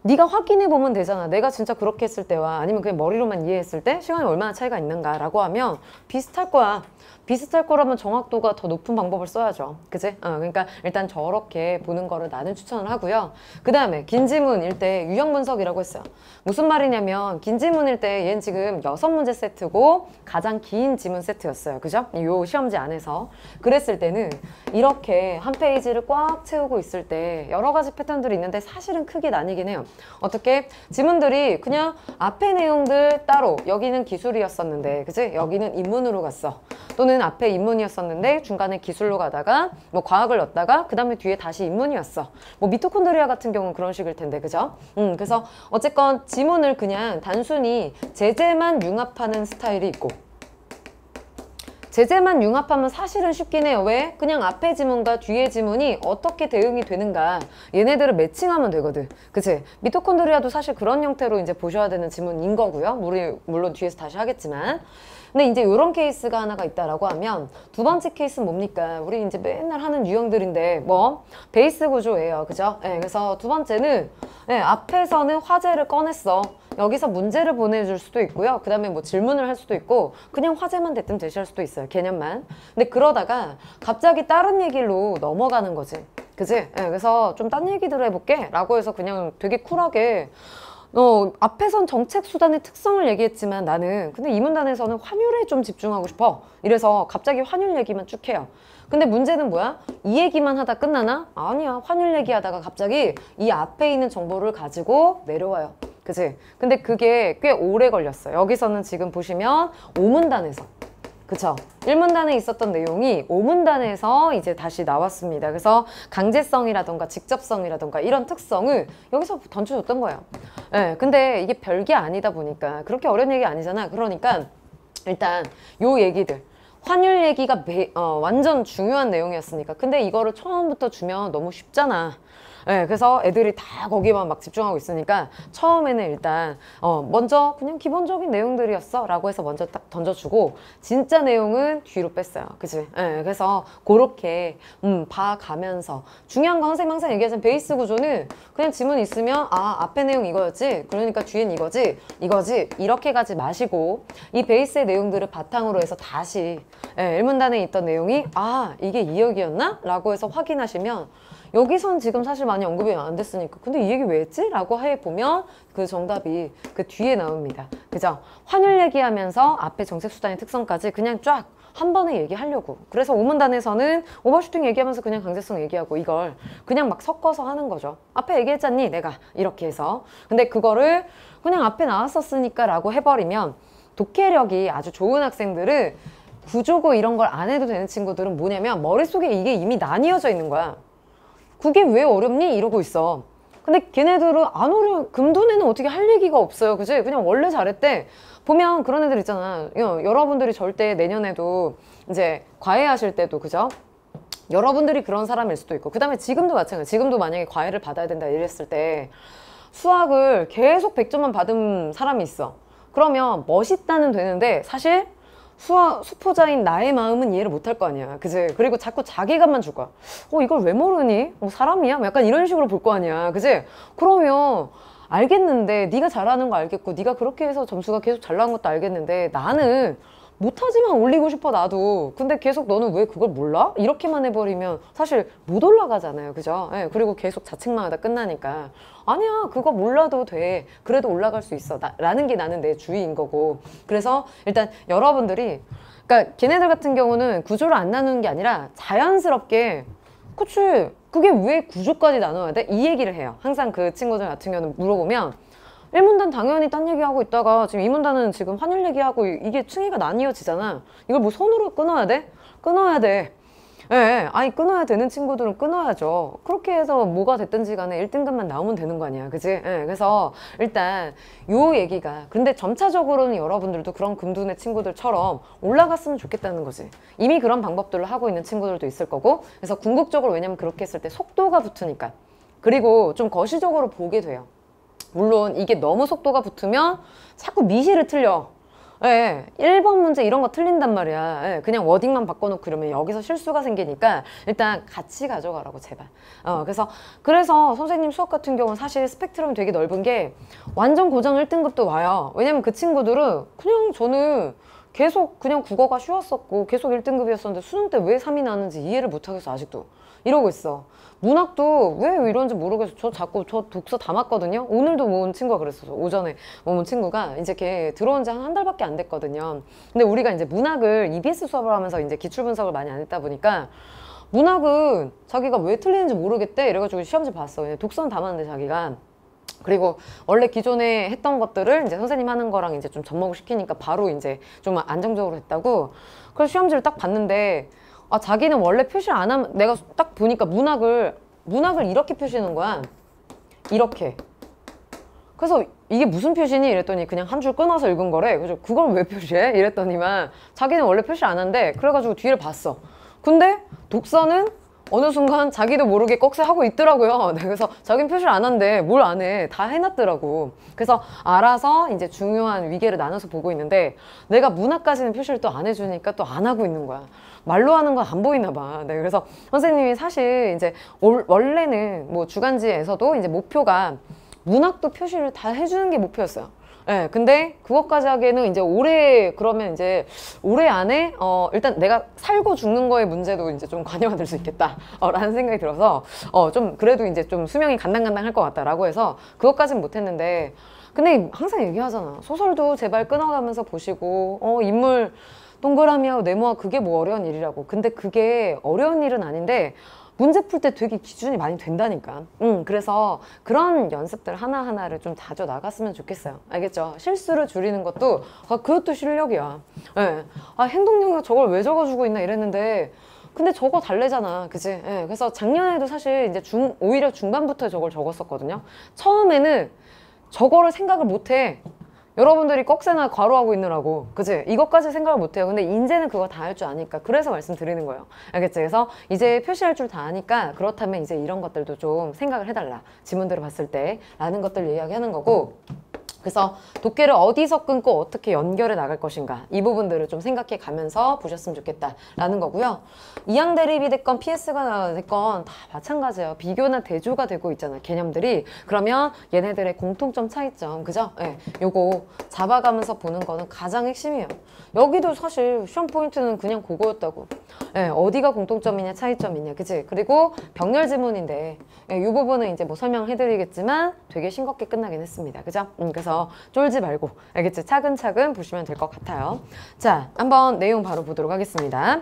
네가 확인해 보면 되잖아. 내가 진짜 그렇게 했을 때와 아니면 그냥 머리로만 이해했을 때 시간이 얼마나 차이가 있는가 라고 하면 비슷할 거야. 비슷할 거라면 정확도가 더 높은 방법을 써야죠. 그치? 어, 그러니까 일단 저렇게 보는 거를 나는 추천을 하고요. 그 다음에 긴 지문일 때 유형 분석이라고 했어요. 무슨 말이냐면 긴 지문일 때 얘는 지금 여섯 문제 세트고 가장 긴 지문 세트였어요. 그죠? 요 시험지 안에서. 그랬을 때는 이렇게 한 페이지를 꽉 채우고 있을 때 여러 가지 패턴들이 있는데 사실은 크게 나뉘긴 해요. 어떻게? 지문들이 그냥 앞에 내용들 따로 여기는 기술이었었는데 그치? 여기는 인문으로 갔어. 또는 앞에 인문이었었는데 중간에 기술로 가다가 뭐 과학을 넣었다가 그 다음에 뒤에 다시 인문이었어. 뭐 미토콘드리아 같은 경우는 그런 식일 텐데 그죠? 음 그래서 어쨌건 지문을 그냥 단순히 제재만 융합하는 스타일이 있고 제재만 융합하면 사실은 쉽긴 해요. 왜? 그냥 앞에 지문과 뒤에 지문이 어떻게 대응이 되는가 얘네들을 매칭하면 되거든. 그치? 미토콘드리아도 사실 그런 형태로 이제 보셔야 되는 지문인 거고요. 물론 뒤에서 다시 하겠지만 근데 이제 이런 케이스가 하나가 있다라고 하면 두 번째 케이스는 뭡니까? 우리 이제 맨날 하는 유형들인데 뭐 베이스 구조예요. 그죠? 네, 그래서 두 번째는 네, 앞에서는 화제를 꺼냈어. 여기서 문제를 보내줄 수도 있고요. 그 다음에 뭐 질문을 할 수도 있고 그냥 화제만 대뜸 제시할 수도 있어요. 개념만. 근데 그러다가 갑자기 다른 얘기로 넘어가는 거지. 그지? 네, 그래서 좀 딴 얘기들 해볼게 라고 해서 그냥 되게 쿨하게 어, 앞에선 정책 수단의 특성을 얘기했지만 나는 근데 이 문단에서는 환율에 좀 집중하고 싶어. 이래서 갑자기 환율 얘기만 쭉 해요. 근데 문제는 뭐야? 이 얘기만 하다 끝나나? 아니야. 환율 얘기하다가 갑자기 이 앞에 있는 정보를 가지고 내려와요. 그지? 근데 그게 꽤 오래 걸렸어요. 여기서는 지금 보시면 오문단에서 그쵸. 1문단에 있었던 내용이 5문단에서 이제 다시 나왔습니다. 그래서 강제성이라던가 직접성이라던가 이런 특성을 여기서 던져줬던 거예요. 예, 네, 근데 이게 별게 아니다 보니까 그렇게 어려운 얘기 아니잖아. 그러니까 일단 요 얘기들 환율 얘기가 매, 어, 완전 중요한 내용이었으니까 근데 이거를 처음부터 주면 너무 쉽잖아. 예, 그래서 애들이 다 거기만 막 집중하고 있으니까 처음에는 일단 어, 먼저 그냥 기본적인 내용들이었어 라고 해서 먼저 딱 던져주고 진짜 내용은 뒤로 뺐어요. 그치? 예, 그래서 그렇게 음, 봐가면서 중요한 건 선생님 항상 얘기하는 베이스 구조는 그냥 지문 있으면 아 앞에 내용 이거였지 그러니까 뒤엔 이거지 이거지 이렇게 가지 마시고 이 베이스의 내용들을 바탕으로 해서 다시 예, 일문단에 있던 내용이 아 이게 2역이었나? 라고 해서 확인하시면 여기선 지금 사실 많이 언급이 안 됐으니까 근데 이 얘기 왜 했지? 라고 해보면 그 정답이 그 뒤에 나옵니다. 그죠? 환율 얘기하면서 앞에 정책수단의 특성까지 그냥 쫙 한 번에 얘기하려고. 그래서 오문단에서는 오버슈팅 얘기하면서 그냥 강제성 얘기하고 이걸 그냥 막 섞어서 하는 거죠. 앞에 얘기했잖니 내가. 이렇게 해서. 근데 그거를 그냥 앞에 나왔었으니까 라고 해버리면 독해력이 아주 좋은 학생들은 구조고 이런 걸 안 해도 되는 친구들은 뭐냐면 머릿속에 이게 이미 나뉘어져 있는 거야 그게 왜 어렵니? 이러고 있어. 근데 걔네들은 안 어려워. 금돈에는 어떻게 할 얘기가 없어요. 그지? 그냥 원래 잘했대. 보면 그런 애들 있잖아. 여, 여러분들이 절대 내년에도 이제 과외하실 때도 그죠? 여러분들이 그런 사람일 수도 있고 그 다음에 지금도 마찬가지 지금도 만약에 과외를 받아야 된다 이랬을 때 수학을 계속 100점만 받은 사람이 있어 그러면 멋있다는 되는데 사실 수화, 수포자인 나의 마음은 이해를 못할 거 아니야. 그지? 그리고 자꾸 자기감만 줄 거야. 어, 이걸 왜 모르니? 어, 사람이야? 뭐 약간 이런 식으로 볼 거 아니야. 그지? 그러면 알겠는데 네가 잘하는 거 알겠고 네가 그렇게 해서 점수가 계속 잘 나온 것도 알겠는데 나는 못하지만 올리고 싶어 나도. 근데 계속 너는 왜 그걸 몰라? 이렇게만 해버리면 사실 못 올라가잖아요. 그죠? 네, 그리고 계속 자책만 하다 끝나니까. 아니야 그거 몰라도 돼. 그래도 올라갈 수 있어. 나, 라는 게 나는 내 주의인 거고. 그래서 일단 여러분들이 그러니까 걔네들 같은 경우는 구조를 안 나누는 게 아니라 자연스럽게 그치? 그게 왜 구조까지 나눠야 돼? 이 얘기를 해요. 항상 그 친구들 같은 경우는 물어보면 1문단 당연히 딴 얘기하고 있다가 지금 2문단은 지금 환율 얘기하고 이게 층위가 나뉘어지잖아. 이걸 뭐 손으로 끊어야 돼? 끊어야 돼. 예, 예, 아니 끊어야 되는 친구들은 끊어야죠. 그렇게 해서 뭐가 됐든지 간에 1등급만 나오면 되는 거 아니야. 그지? 예, 그래서 일단 요 얘기가 근데 점차적으로는 여러분들도 그런 금둔의 친구들처럼 올라갔으면 좋겠다는 거지. 이미 그런 방법들을 하고 있는 친구들도 있을 거고 그래서 궁극적으로 왜냐면 그렇게 했을 때 속도가 붙으니까 그리고 좀 거시적으로 보게 돼요. 물론 이게 너무 속도가 붙으면 자꾸 미시를 틀려. 예, 1번 문제 이런 거 틀린단 말이야. 예, 그냥 워딩만 바꿔놓고 그러면 여기서 실수가 생기니까 일단 같이 가져가라고 제발. 어, 그래서 그래서 선생님 수업 같은 경우는 사실 스펙트럼이 되게 넓은 게 완전 고정 1등급도 와요. 왜냐면 그 친구들은 그냥 저는 계속 그냥 국어가 쉬웠었고 계속 1등급이었었는데 수능 때 왜 3이 나는지 이해를 못하겠어 아직도. 이러고 있어. 문학도 왜 이런지 모르겠어. 저 자꾸 저 독서 담았거든요. 오늘도 모은 친구가 그랬어. 오전에 모은 친구가 이제 걔 들어온 지 한 한 달밖에 안 됐거든요. 근데 우리가 이제 문학을 EBS 수업을 하면서 이제 기출 분석을 많이 안 했다 보니까 문학은 자기가 왜 틀리는지 모르겠대. 이래가지고 시험지 봤어. 독서는 담았는데 자기가. 그리고 원래 기존에 했던 것들을 이제 선생님 하는 거랑 이제 좀 접목을 시키니까 바로 이제 좀 안정적으로 했다고. 그래서 시험지를 딱 봤는데 아 자기는 원래 표시를 안 하면 내가 딱 보니까 문학을 문학을 이렇게 표시하는 거야 이렇게 그래서 이게 무슨 표시니 이랬더니 그냥 한 줄 끊어서 읽은 거래 그래서 그걸 왜 표시해 이랬더니만 자기는 원래 표시 안 한대 그래가지고 뒤를 봤어 근데 독서는 어느 순간 자기도 모르게 꺽쇠 하고 있더라고요. 네, 그래서 자기는 표시를 안 한대. 뭘 안 해. 다 해놨더라고. 그래서 알아서 이제 중요한 위계를 나눠서 보고 있는데 내가 문학까지는 표시를 또 안 해주니까 또 안 하고 있는 거야. 말로 하는 건 안 보이나 봐. 네, 그래서 선생님이 사실 이제 원래는 뭐 주간지에서도 이제 목표가 문학도 표시를 다 해주는 게 목표였어요. 네, 근데 그것까지 하기에는 이제 올해 그러면 이제 올해 안에 어 일단 내가 살고 죽는 거의 문제도 이제 좀 관여가 될 수 있겠다 어, 라는 생각이 들어서 어 좀 그래도 이제 좀 수명이 간당간당할 것 같다라고 해서 그것까지는 못했는데 근데 항상 얘기하잖아 소설도 제발 끊어가면서 보시고 어 인물 동그라미하고 네모하고 그게 뭐 어려운 일이라고 근데 그게 어려운 일은 아닌데 문제 풀 때 되게 기준이 많이 된다니까 음, 그래서 그런 연습들 하나하나를 좀 자주 나갔으면 좋겠어요 알겠죠? 실수를 줄이는 것도 아, 그것도 실력이야 네. 아 행동력이 저걸 왜 적어주고 있나 이랬는데 근데 저거 달래잖아 그지? 네. 그래서 작년에도 사실 이제 중, 오히려 중반부터 저걸 적었었거든요 처음에는 저거를 생각을 못해 여러분들이 꺽쇠나 괄호하고 있느라고. 그치? 이것까지 생각을 못해요. 근데 인제는 그거 다 할 줄 아니까 그래서 말씀드리는 거예요. 알겠지? 그래서 이제 표시할 줄 다 아니까 그렇다면 이제 이런 것들도 좀 생각을 해달라. 지문들을 봤을 때 라는 것들 이야기하는 거고 그래서 도끼를 어디서 끊고 어떻게 연결해 나갈 것인가 이 부분들을 좀 생각해 가면서 보셨으면 좋겠다라는 거고요. 이항 대립이 됐건 PS가 됐건 다 마찬가지예요. 비교나 대조가 되고 있잖아요. 개념들이. 그러면 얘네들의 공통점 차이점 그죠? 예. 네, 요거 잡아가면서 보는 거는 가장 핵심이에요. 여기도 사실 시험 포인트는 그냥 그거였다고. 예, 네, 어디가 공통점이냐 차이점이냐 그치? 그리고 병렬 지문인데 예, 이 부분은 이제 뭐 설명을 해드리겠지만 되게 싱겁게 끝나긴 했습니다. 그죠? 음, 그래서 쫄지 말고 알겠지? 차근차근 보시면 될 것 같아요. 자, 한번 내용 바로 보도록 하겠습니다.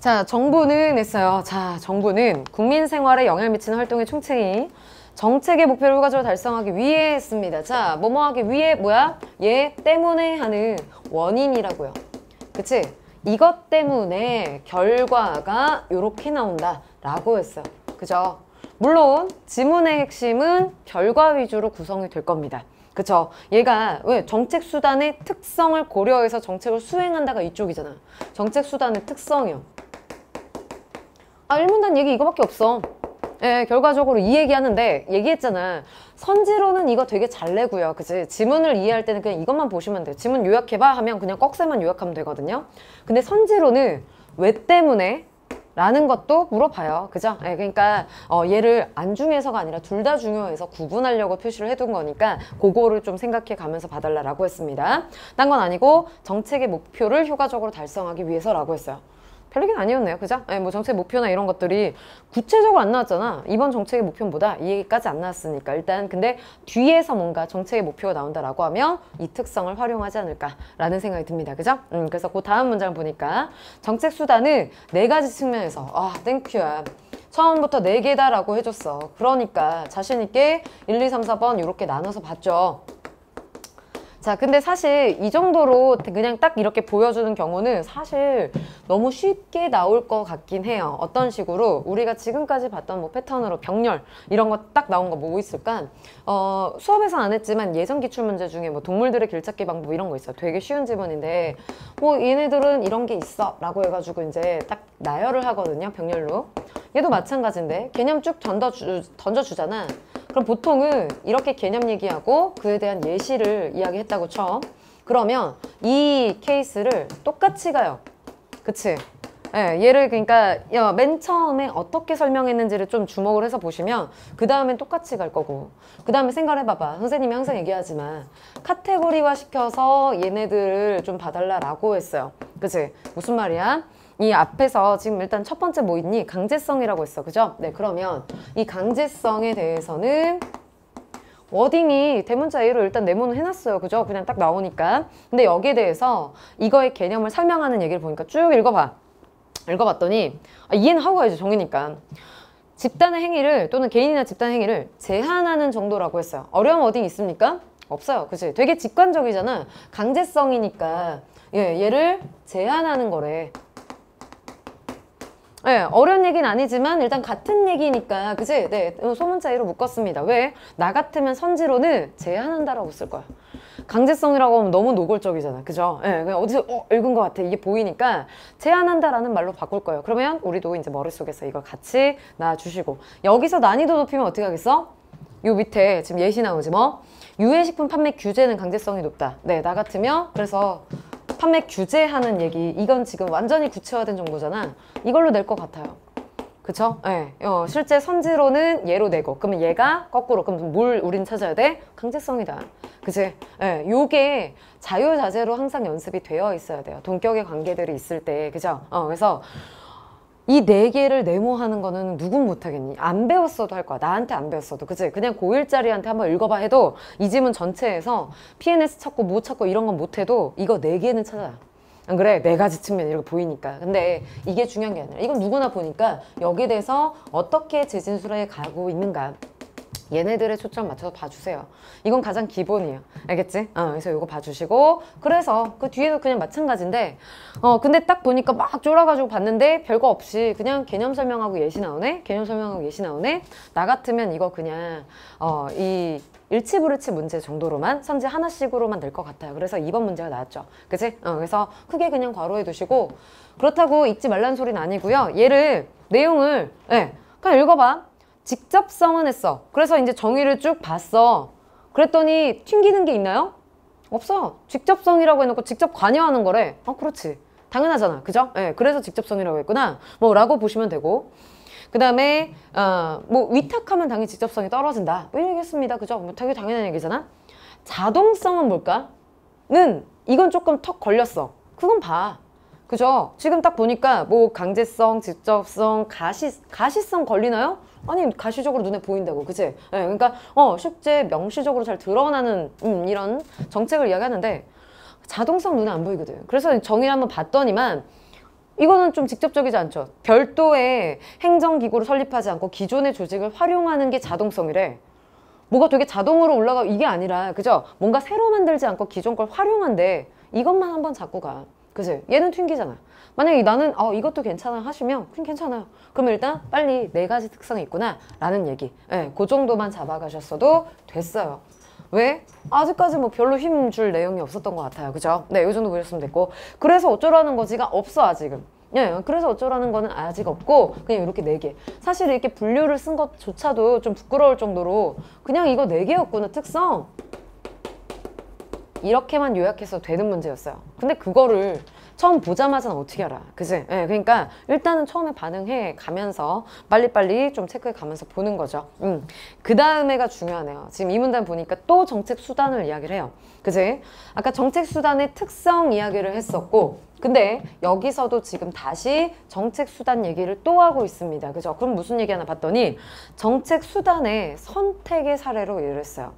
자, 정부는 했어요. 자, 정부는 국민 생활에 영향을 미치는 활동의 총책이 정책의 목표를 효과적으로 달성하기 위해 했습니다. 자, 뭐뭐 하기 위해 뭐야? 얘 때문에 하는 원인이라고요. 그치? 이것 때문에 결과가 이렇게 나온다 라고 했어요. 그죠? 물론 지문의 핵심은 결과 위주로 구성이 될 겁니다. 그쵸? 얘가 왜 정책 수단의 특성을 고려해서 정책을 수행한다가 이쪽이잖아. 정책 수단의 특성이요. 아, 일문단 얘기 이거밖에 없어. 예, 결과적으로 이 얘기하는데 얘기했잖아. 선지로는 이거 되게 잘 내고요. 그치? 지문을 이해할 때는 그냥 이것만 보시면 돼요. 지문 요약해봐 하면 그냥 꺽쇠만 요약하면 되거든요. 근데 선지로는 왜 때문에 라는 것도 물어봐요. 그죠? 네, 그러니까 어, 얘를 안중에서가 아니라 둘 다 중요해서 구분하려고 표시를 해둔 거니까 그거를 좀 생각해 가면서 봐달라고 했습니다. 딴 건 아니고 정책의 목표를 효과적으로 달성하기 위해서라고 했어요. 별 얘기는 아니었네요. 그죠? 네, 뭐 정책 목표나 이런 것들이 구체적으로 안 나왔잖아. 이번 정책의 목표는 뭐다? 이 얘기까지 안 나왔으니까. 일단 근데 뒤에서 뭔가 정책의 목표가 나온다라고 하면 이 특성을 활용하지 않을까라는 생각이 듭니다. 그죠? 음, 그래서 그 다음 문장 보니까 정책 수단은 네 가지 측면에서 아, 땡큐야. 처음부터 네개다라고 해줬어. 그러니까 자신 있게 1, 2, 3, 4번 이렇게 나눠서 봤죠. 자, 근데 사실 이 정도로 그냥 딱 이렇게 보여주는 경우는 사실 너무 쉽게 나올 것 같긴 해요. 어떤 식으로 우리가 지금까지 봤던 뭐 패턴으로 병렬 이런 거 딱 나온 거 뭐 있을까? 어, 수업에서 안 했지만 예전 기출 문제 중에 뭐 동물들의 길찾기 방법 이런 거 있어요. 되게 쉬운 지문인데 뭐 얘네들은 이런 게 있어 라고 해가지고 이제 딱 나열을 하거든요. 병렬로. 얘도 마찬가지인데 개념 쭉 던져주, 던져주잖아. 그럼 보통은 이렇게 개념 얘기하고 그에 대한 예시를 이야기했다고 쳐. 그러면 이 케이스를 똑같이 가요. 그치? 예, 얘를 그러니까 야, 맨 처음에 어떻게 설명했는지를 좀 주목을 해서 보시면 그 다음엔 똑같이 갈 거고 그 다음에 생각을 해봐봐 선생님이 항상 얘기하지만 카테고리화 시켜서 얘네들을 좀 봐달라라고 했어요 그치? 무슨 말이야? 이 앞에서 지금 일단 첫 번째 뭐 있니? 강제성이라고 했어. 그죠? 네, 그러면 이 강제성에 대해서는 wording이 대문자 A로 일단 네모는 해놨어요. 그죠? 그냥 딱 나오니까. 근데 여기에 대해서 이거의 개념을 설명하는 얘기를 보니까 쭉 읽어봐. 읽어봤더니 아, 이해는 하고 가야죠. 정의니까. 집단의 행위를 또는 개인이나 집단 행위를 제한하는 정도라고 했어요. 어려운 wording 있습니까? 없어요. 그치? 되게 직관적이잖아. 강제성이니까 예, 얘를 제한하는 거래. 네, 어려운 얘기는 아니지만 일단 같은 얘기니까 그지? 네, 소문자 A로 묶었습니다. 왜? 나 같으면 선지로는 제한한다라고 쓸 거야. 강제성이라고 하면 너무 노골적이잖아. 그죠? 예, 네, 어디서 어, 읽은 것 같아. 이게 보이니까 제한한다라는 말로 바꿀 거예요. 그러면 우리도 이제 머릿속에서 이걸 같이 놔주시고 여기서 난이도 높이면 어떻게 하겠어? 요 밑에 지금 예시 나오지 뭐? 유해식품 판매 규제는 강제성이 높다. 네, 나 같으면 그래서 판매 규제하는 얘기 이건 지금 완전히 구체화된 정보잖아 이걸로 낼 것 같아요 그쵸? 예. 네. 어, 실제 선지로는 얘로 내고 그러면 얘가 거꾸로 그럼 뭘 우린 찾아야 돼? 강제성이다 그치? 예. 네. 요게 자유자재로 항상 연습이 되어 있어야 돼요 동격의 관계들이 있을 때 그죠? 어, 그래서 이 네 개를 네모하는 거는 누군 못하겠니? 안 배웠어도 할 거야. 나한테 안 배웠어도. 그치? 그냥 고1짜리한테 한번 읽어봐 해도 이 지문 전체에서 PNS 찾고 뭐 찾고 이런 건 못해도 이거 네 개는 찾아요. 안 그래? 네 가지 측면 이렇게 보이니까. 근데 이게 중요한 게 아니라 이건 누구나 보니까 여기에 대해서 어떻게 재진술에 가고 있는가 얘네들의 초점 맞춰서 봐주세요. 이건 가장 기본이에요. 알겠지? 어, 그래서 이거 봐주시고 그래서 그 뒤에도 그냥 마찬가지인데 어 근데 딱 보니까 막 쫄아가지고 봤는데 별거 없이 그냥 개념 설명하고 예시 나오네? 개념 설명하고 예시 나오네? 나 같으면 이거 그냥 어 이 일치불일치 문제 정도로만 선지 하나씩으로만 될 것 같아요. 그래서 이번 문제가 나왔죠. 그치? 어, 그래서 크게 그냥 괄호해 두시고 그렇다고 읽지 말라는 소리는 아니고요. 얘를 내용을 예, 그냥 읽어봐. 직접성은 했어. 그래서 이제 정의를 쭉 봤어. 그랬더니 튕기는 게 있나요? 없어. 직접성이라고 해놓고 직접 관여하는 거래. 어, 그렇지. 당연하잖아. 그죠? 예, 네, 그래서 직접성이라고 했구나. 뭐, 라고 보시면 되고. 그 다음에, 어, 뭐, 위탁하면 당연히 직접성이 떨어진다. 뭐, 얘기했습니다. 그죠? 뭐, 되게 당연한 얘기잖아. 자동성은 뭘까? 는, 이건 조금 턱 걸렸어. 그건 봐. 그죠? 지금 딱 보니까 뭐 강제성, 직접성, 가시, 가시성 걸리나요? 아니 가시적으로 눈에 보인다고 그치? 네, 그러니까 어 실제 명시적으로 잘 드러나는 음, 이런 정책을 이야기하는데 자동성 눈에 안 보이거든 그래서 정의를 한번 봤더니만 이거는 좀 직접적이지 않죠 별도의 행정기구를 설립하지 않고 기존의 조직을 활용하는 게 자동성이래 뭐가 되게 자동으로 올라가 이게 아니라 그죠? 뭔가 새로 만들지 않고 기존 걸 활용한데 이것만 한번 잡고 가 그지? 얘는 튕기잖아. 만약에 나는 어, 이것도 괜찮아 하시면 그냥 괜찮아요. 그럼 일단 빨리 네 가지 특성이 있구나 라는 얘기. 예, 그 정도만 잡아가셨어도 됐어요. 왜? 아직까지 뭐 별로 힘 줄 내용이 없었던 것 같아요. 그죠? 네, 이 정도 보셨으면 됐고. 그래서 어쩌라는 거지가 없어, 아직은. 예, 그래서 어쩌라는 거는 아직 없고 그냥 이렇게 네 개. 사실 이렇게 분류를 쓴 것조차도 좀 부끄러울 정도로 그냥 이거 네 개였구나 특성. 이렇게만 요약해서 되는 문제였어요. 근데 그거를 처음 보자마자는 어떻게 알아? 그지? 예, 네, 그러니까 일단은 처음에 반응해 가면서 빨리빨리 좀 체크해 가면서 보는 거죠. 음. 그 다음에가 중요하네요. 지금 이 문단 보니까 또 정책 수단을 이야기를 해요. 그지? 아까 정책 수단의 특성 이야기를 했었고, 근데 여기서도 지금 다시 정책 수단 얘기를 또 하고 있습니다. 그죠? 그럼 무슨 얘기 하나 봤더니 정책 수단의 선택의 사례로 예를 했어요.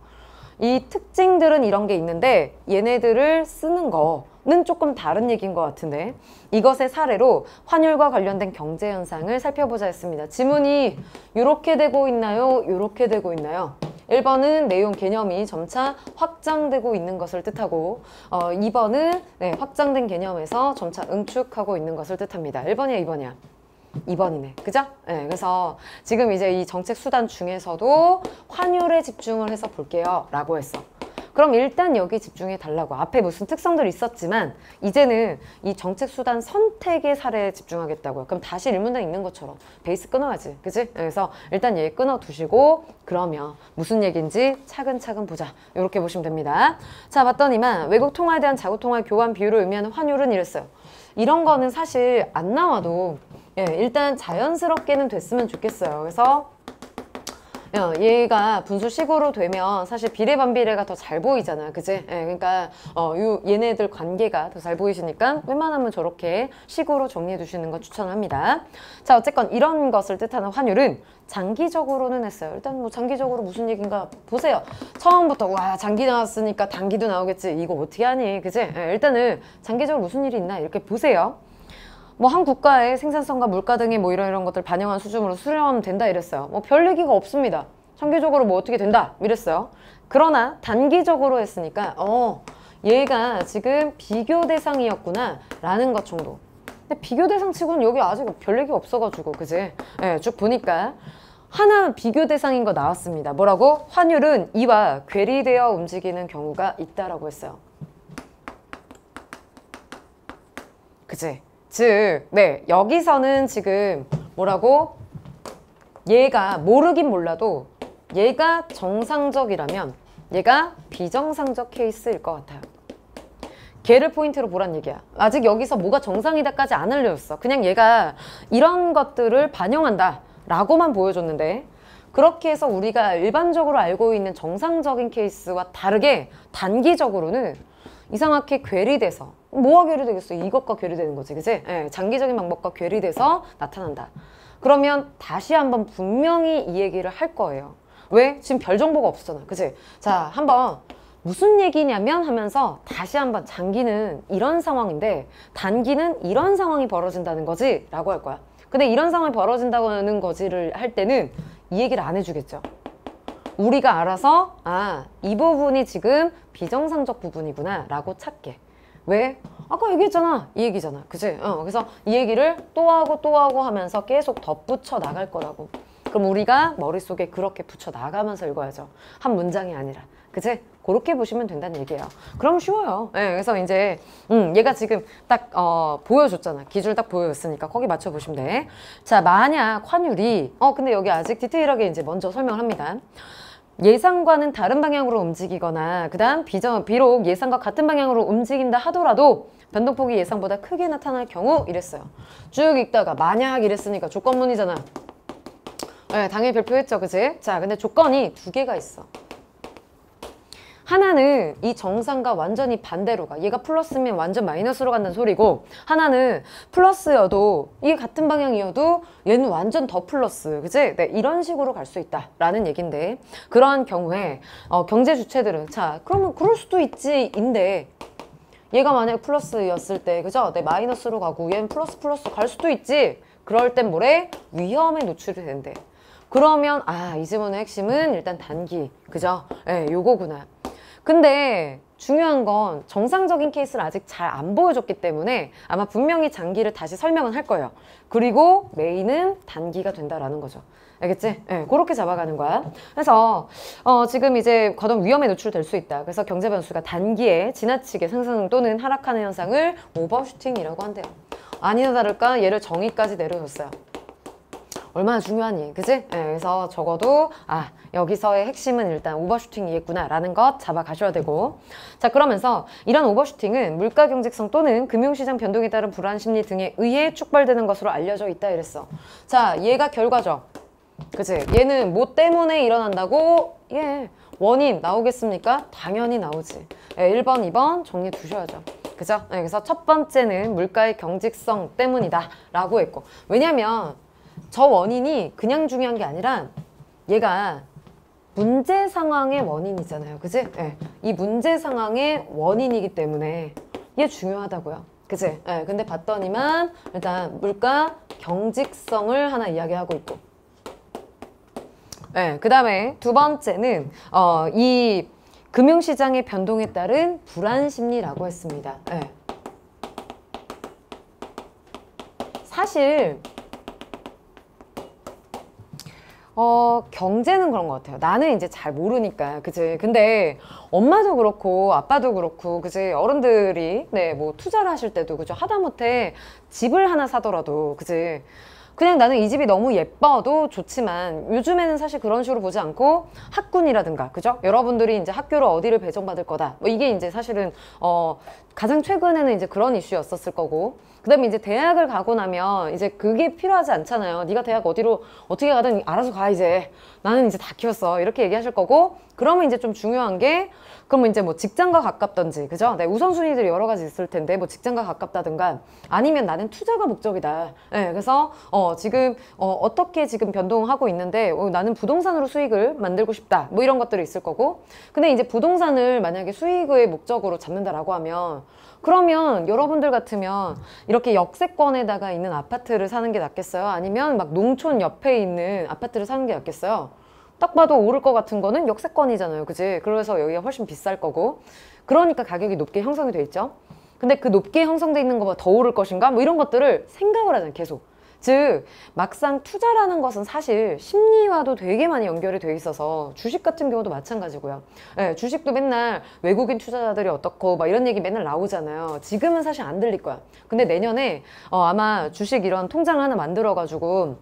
이 특징들은 이런 게 있는데 얘네들을 쓰는 거는 조금 다른 얘기인 것 같은데 이것의 사례로 환율과 관련된 경제 현상을 살펴보자 했습니다. 지문이 이렇게 되고 있나요? 이렇게 되고 있나요? 1번은 내용 개념이 점차 확장되고 있는 것을 뜻하고 어, 2번은 네, 확장된 개념에서 점차 응축하고 있는 것을 뜻합니다. 1번이야 2번이야? 2번이네. 그죠? 네, 그래서 지금 이제 이 정책 수단 중에서도 환율에 집중을 해서 볼게요. 라고 했어. 그럼 일단 여기 집중해 달라고. 앞에 무슨 특성들이 있었지만 이제는 이 정책 수단 선택의 사례에 집중하겠다고요. 그럼 다시 일문단 읽는 것처럼 베이스 끊어야지. 그지? 그래서 일단 얘 끊어 두시고 그러면 무슨 얘기인지 차근차근 보자. 이렇게 보시면 됩니다. 자, 봤더니만 외국 통화에 대한 자국 통화 교환 비율을 의미하는 환율은 이랬어요. 이런 거는 사실 안 나와도 예, 일단 자연스럽게는 됐으면 좋겠어요. 그래서 어, 얘가 분수식으로 되면 사실 비례 반비례가 더 잘 보이잖아 그지? 예, 그러니까 어, 요, 얘네들 관계가 더 잘 보이시니까 웬만하면 저렇게 식으로 정리해 두시는 거 추천합니다. 자 어쨌건 이런 것을 뜻하는 환율은 장기적으로는 했어요. 일단 뭐 장기적으로 무슨 얘기인가 보세요. 처음부터 와 장기 나왔으니까 단기도 나오겠지. 이거 어떻게 하니? 그지? 예, 일단은 장기적으로 무슨 일이 있나? 이렇게 보세요 뭐 한 국가의 생산성과 물가 등의 뭐 이런 이런 것들 반영한 수준으로 수렴하면 된다 이랬어요. 뭐 별 얘기가 없습니다. 장기적으로 뭐 어떻게 된다 이랬어요. 그러나 단기적으로 했으니까 어 얘가 지금 비교 대상이었구나 라는 것 정도. 근데 비교 대상 치고는 여기 아직 별 얘기가 없어가지고 그지? 예, 쭉 보니까 하나 비교 대상인 거 나왔습니다. 뭐라고? 환율은 이와 괴리되어 움직이는 경우가 있다라고 했어요. 그지? 즉, 네, 여기서는 지금 뭐라고? 얘가 모르긴 몰라도 얘가 정상적이라면 얘가 비정상적 케이스일 것 같아요. 걔를 포인트로 보란 얘기야. 아직 여기서 뭐가 정상이다까지 안 알려줬어. 그냥 얘가 이런 것들을 반영한다 라고만 보여줬는데 그렇게 해서 우리가 일반적으로 알고 있는 정상적인 케이스와 다르게 단기적으로는 이상하게 괴리돼서 뭐가 괴리되겠어? 이것과 괴리되는 거지, 그지? 예, 장기적인 방법과 괴리돼서 나타난다. 그러면 다시 한번 분명히 이 얘기를 할 거예요. 왜? 지금 별 정보가 없었잖아, 그지? 자, 한번 무슨 얘기냐면 하면서 다시 한번 장기는 이런 상황인데 단기는 이런 상황이 벌어진다는 거지 라고 할 거야. 근데 이런 상황이 벌어진다고 하는 거지를 할 때는 이 얘기를 안 해주겠죠. 우리가 알아서 아, 이 부분이 지금 비정상적 부분이구나 라고 찾게. 왜? 아까 얘기했잖아. 이 얘기잖아. 그치? 어, 그래서 이 얘기를 또 하고 또 하고 하면서 계속 덧붙여 나갈 거라고. 그럼 우리가 머릿속에 그렇게 붙여 나가면서 읽어야죠. 한 문장이 아니라. 그치? 그렇게 보시면 된다는 얘기예요. 그럼 쉬워요. 네, 그래서 이제 음, 얘가 지금 딱 어, 보여줬잖아. 기준을 딱 보여줬으니까 거기 맞춰보시면 돼. 자, 만약 환율이 어 근데 여기 아직 디테일하게 이제 먼저 설명을 합니다. 예상과는 다른 방향으로 움직이거나 그 다음 비정 비록 예상과 같은 방향으로 움직인다 하더라도 변동폭이 예상보다 크게 나타날 경우 이랬어요. 쭉 읽다가 만약 이랬으니까 조건문이잖아. 네, 당연히 발표했죠, 그지? 자, 근데 조건이 두 개가 있어. 하나는 이 정상과 완전히 반대로 가. 얘가 플러스면 완전 마이너스로 간다는 소리고 하나는 플러스여도 이게 같은 방향이어도 얘는 완전 더 플러스. 그지? 네, 이런 식으로 갈 수 있다 라는 얘긴데 그러한 경우에 어, 경제 주체들은 자, 그러면 그럴 수도 있지 인데 얘가 만약 플러스였을 때 그죠? 네, 마이너스로 가고 얘는 플러스 플러스 갈 수도 있지. 그럴 땐 뭐래? 위험에 노출이 된대. 그러면 아, 이 지문의 핵심은 일단 단기. 그죠? 예, 네, 요거구나. 근데 중요한 건 정상적인 케이스를 아직 잘 안 보여줬기 때문에 아마 분명히 장기를 다시 설명은 할 거예요. 그리고 메인은 단기가 된다라는 거죠. 알겠지? 네, 그렇게 잡아가는 거야. 그래서 어, 지금 이제 거듭 위험에 노출될 수 있다. 그래서 경제 변수가 단기에 지나치게 상승 또는 하락하는 현상을 오버슈팅이라고 한대요. 아니나 다를까 얘를 정의까지 내려줬어요. 얼마나 중요하니 그지? 네, 그래서 적어도 아 여기서의 핵심은 일단 오버슈팅이겠구나 라는 것 잡아가셔야 되고 자 그러면서 이런 오버슈팅은 물가 경직성 또는 금융시장 변동에 따른 불안 심리 등에 의해 촉발되는 것으로 알려져 있다 이랬어 자 얘가 결과죠 그지? 얘는 뭐 때문에 일어난다고? 예 원인 나오겠습니까? 당연히 나오지 네, 1번 2번 정리해 두셔야죠 그죠? 네, 그래서 첫 번째는 물가의 경직성 때문이다 라고 했고 왜냐면 저 원인이 그냥 중요한 게 아니라 얘가 문제 상황의 원인이잖아요. 그지? 네. 이 문제 상황의 원인이기 때문에 얘 중요하다고요. 그지? 네. 근데 봤더니만 일단 물가 경직성을 하나 이야기하고 있고 네. 그 다음에 두 번째는 어, 이 금융시장의 변동에 따른 불안 심리라고 했습니다. 네. 사실 어, 경제는 그런 것 같아요. 나는 이제 잘 모르니까, 그지? 근데 엄마도 그렇고, 아빠도 그렇고, 그지? 어른들이, 네, 뭐 투자를 하실 때도, 그죠? 하다못해 집을 하나 사더라도, 그지? 그냥 나는 이 집이 너무 예뻐도 좋지만 요즘에는 사실 그런 식으로 보지 않고 학군이라든가 그죠? 여러분들이 이제 학교를 어디를 배정받을 거다 뭐 이게 이제 사실은 어 가장 최근에는 이제 그런 이슈였었을 거고 그 다음에 이제 대학을 가고 나면 이제 그게 필요하지 않잖아요. 네가 대학 어디로 어떻게 가든 알아서 가 이제. 나는 이제 다 키웠어. 이렇게 얘기하실 거고 그러면 이제 좀 중요한 게 그러면 이제 뭐 직장과 가깝던지 그죠? 네, 우선순위들이 여러 가지 있을 텐데 뭐 직장과 가깝다든가 아니면 나는 투자가 목적이다. 네, 그래서 어 지금 어, 어떻게 지금 변동하고 있는데 어, 나는 부동산으로 수익을 만들고 싶다. 뭐 이런 것들이 있을 거고 근데 이제 부동산을 만약에 수익의 목적으로 잡는다라고 하면 그러면 여러분들 같으면 이렇게 역세권에다가 있는 아파트를 사는 게 낫겠어요? 아니면 막 농촌 옆에 있는 아파트를 사는 게 낫겠어요? 딱 봐도 오를 것 같은 거는 역세권이잖아요. 그지? 그래서 여기가 훨씬 비쌀 거고. 그러니까 가격이 높게 형성이 돼 있죠. 근데 그 높게 형성돼 있는 것보다 더 오를 것인가? 뭐 이런 것들을 생각을 하잖아요. 계속. 즉 막상 투자라는 것은 사실 심리와도 되게 많이 연결이 돼 있어서 주식 같은 경우도 마찬가지고요. 네, 주식도 맨날 외국인 투자자들이 어떻고 막 이런 얘기 맨날 나오잖아요. 지금은 사실 안 들릴 거야. 근데 내년에 어, 아마 주식 이런 통장 하나 만들어 가지고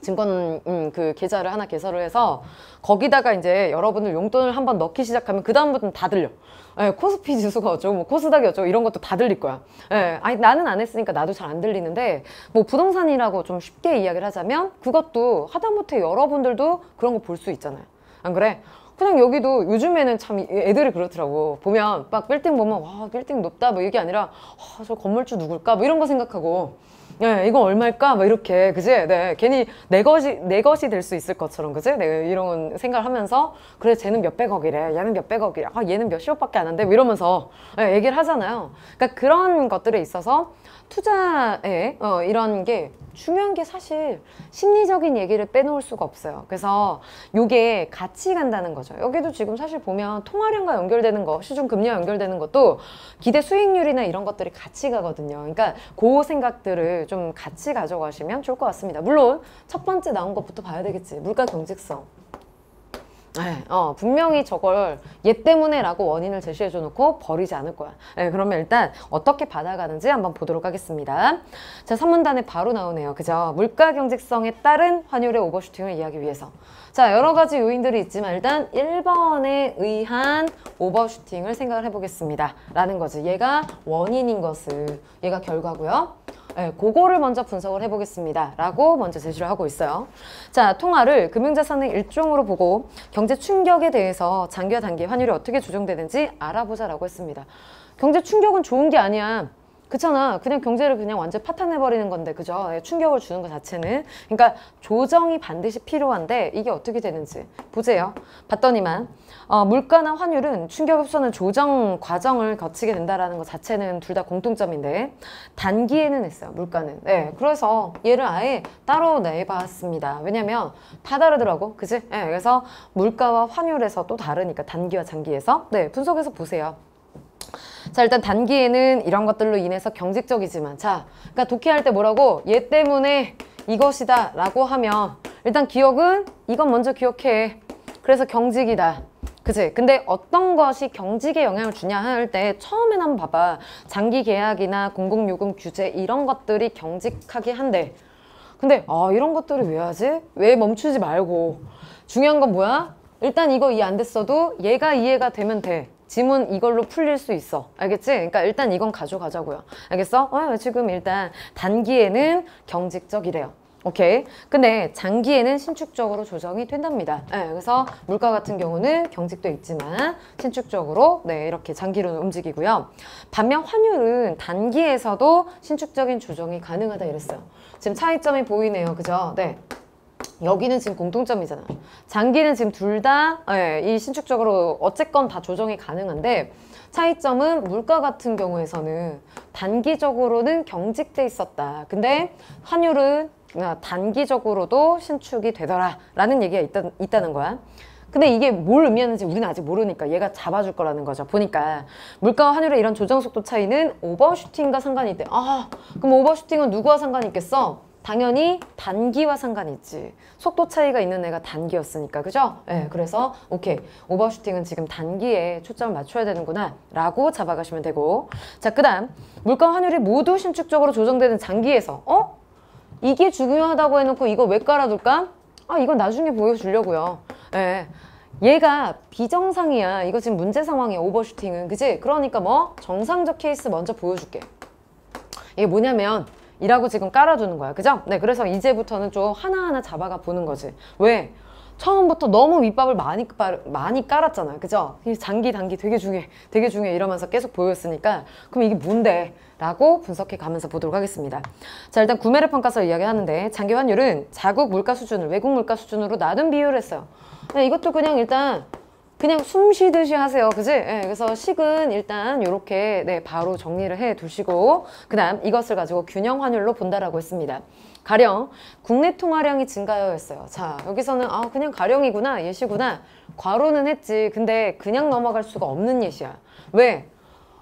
증권 음, 그 계좌를 하나 개설을 해서 거기다가 이제 여러분들 용돈을 한번 넣기 시작하면 그 다음부터는 다 들려. 예, 코스피 지수가 어쩌고 뭐 코스닥이 어쩌고 이런 것도 다 들릴 거야. 예, 아니 나는 안 했으니까 나도 잘 안 들리는데 뭐 부동산이라고 좀 쉽게 이야기를 하자면 그것도 하다못해 여러분들도 그런 거 볼 수 있잖아요. 안 그래? 그냥 여기도 요즘에는 참 애들이 그렇더라고. 보면 막 빌딩 보면 와 빌딩 높다 뭐 이게 아니라 아, 저 건물주 누굴까 뭐 이런 거 생각하고 예, 이건 얼마일까? 막 이렇게, 그지? 네, 괜히 내 것이, 내 것이 될 수 있을 것처럼, 그지? 네, 이런 생각을 하면서, 그래, 쟤는 몇백억이래. 얘는 몇백억이래. 아, 얘는 몇십억밖에 안 한대. 뭐 이러면서 예, 얘기를 하잖아요. 그러니까 그런 것들에 있어서 투자에 어, 이런 게 중요한 게 사실 심리적인 얘기를 빼놓을 수가 없어요. 그래서 요게 같이 간다는 거죠. 여기도 지금 사실 보면 통화량과 연결되는 거, 시중 금리와 연결되는 것도 기대 수익률이나 이런 것들이 같이 가거든요. 그러니까 그 생각들을 좀 같이 가져가시면 좋을 것 같습니다. 물론 첫 번째 나온 것부터 봐야 되겠지. 물가 경직성. 네, 어, 분명히 저걸 얘 때문에 라고 원인을 제시해 줘 놓고 버리지 않을 거야. 네, 그러면 일단 어떻게 받아가는지 한번 보도록 하겠습니다. 자, 3문단에 바로 나오네요. 그죠? 물가 경직성에 따른 환율의 오버슈팅을 이해하기 위해서. 자, 여러 가지 요인들이 있지만 일단 1번에 의한 오버슈팅을 생각을 해보겠습니다. 라는 거지. 얘가 원인인 것을, 얘가 결과고요. 네, 그거를 먼저 분석을 해보겠습니다. 라고 먼저 제시를 하고 있어요. 자, 통화를 금융자산의 일종으로 보고 경제 충격에 대해서 장기와 단기 환율이 어떻게 조정되는지 알아보자라고 했습니다. 경제 충격은 좋은 게 아니야. 그렇잖아. 그냥 경제를 그냥 완전 파탄내버리는 건데, 그죠? 예, 충격을 주는 것 자체는. 그러니까 조정이 반드시 필요한데, 이게 어떻게 되는지. 보세요. 봤더니만, 어, 물가나 환율은 충격 흡수는 조정 과정을 거치게 된다라는 것 자체는 둘 다 공통점인데, 단기에는 했어요. 물가는. 네. 그래서 얘를 아예 따로 내봤습니다. 왜냐면 다 다르더라고. 그지? 네, 그래서 물가와 환율에서 또 다르니까, 단기와 장기에서. 네, 분석해서 보세요. 자 일단 단기에는 이런 것들로 인해서 경직적이지만 자 그러니까 독해할 때 뭐라고 얘 때문에 이것이다 라고 하면 일단 기억은 이건 먼저 기억해 그래서 경직이다 그치? 근데 어떤 것이 경직에 영향을 주냐 할 때 처음엔 한번 봐봐 장기 계약이나 공공요금 규제 이런 것들이 경직하게 한데 근데 아 이런 것들을 왜 하지? 왜 멈추지 말고 중요한 건 뭐야? 일단 이거 이해 안 됐어도 얘가 이해가 되면 돼 지문 이걸로 풀릴 수 있어. 알겠지? 그러니까 일단 이건 가져가자고요. 알겠어? 어, 지금 일단 단기에는 경직적이래요. 오케이. 근데 장기에는 신축적으로 조정이 된답니다. 네, 그래서 물가 같은 경우는 경직도 있지만 신축적으로 네, 이렇게 장기로는 움직이고요. 반면 환율은 단기에서도 신축적인 조정이 가능하다 이랬어요. 지금 차이점이 보이네요. 그죠? 네. 여기는 지금 공통점이잖아. 장기는 지금 둘 다이 예, 신축적으로 어쨌건 다 조정이 가능한데 차이점은 물가 같은 경우에서는 단기적으로는 경직돼 있었다. 근데 환율은 단기적으로도 신축이 되더라 라는 얘기가 있다, 있다는 거야. 근데 이게 뭘 의미하는지 우리는 아직 모르니까 얘가 잡아줄 거라는 거죠. 보니까 물가와 환율의 이런 조정 속도 차이는 오버슈팅과 상관이 있대. 아, 그럼 오버슈팅은 누구와 상관이 있겠어? 당연히 단기와 상관이 있지. 속도 차이가 있는 애가 단기였으니까. 그죠? 예, 네, 그래서 오케이. 오버슈팅은 지금 단기에 초점을 맞춰야 되는구나. 라고 잡아가시면 되고. 자, 그 다음. 물가 환율이 모두 신축적으로 조정되는 장기에서 어? 이게 중요하다고 해놓고 이거 왜 깔아둘까? 아, 이건 나중에 보여주려고요. 예. 네. 얘가 비정상이야. 이거 지금 문제 상황이야. 오버슈팅은. 그지? 그러니까 뭐 정상적 케이스 먼저 보여줄게. 이게 뭐냐면 이라고 지금 깔아두는 거야. 그죠? 네, 그래서 이제부터는 좀 하나하나 잡아가 보는 거지. 왜? 처음부터 너무 밑밥을 많이, 많이 깔았잖아요. 그죠? 장기, 단기 되게 중요해. 되게 중요해. 이러면서 계속 보였으니까. 그럼 이게 뭔데? 라고 분석해 가면서 보도록 하겠습니다. 자, 일단 구매를 평가서 이야기하는데 장기 환율은 자국 물가 수준을 외국 물가 수준으로 낮은 비율을 했어요. 네, 이것도 그냥 일단 그냥 숨 쉬듯이 하세요. 그지? 네, 그래서 식은 일단 이렇게 네, 바로 정리를 해 두시고 그 다음 이것을 가지고 균형 환율로 본다라고 했습니다. 가령 국내 통화량이 증가하였어요. 자 여기서는 아 그냥 가령이구나 예시구나 과로는 했지 근데 그냥 넘어갈 수가 없는 예시야. 왜?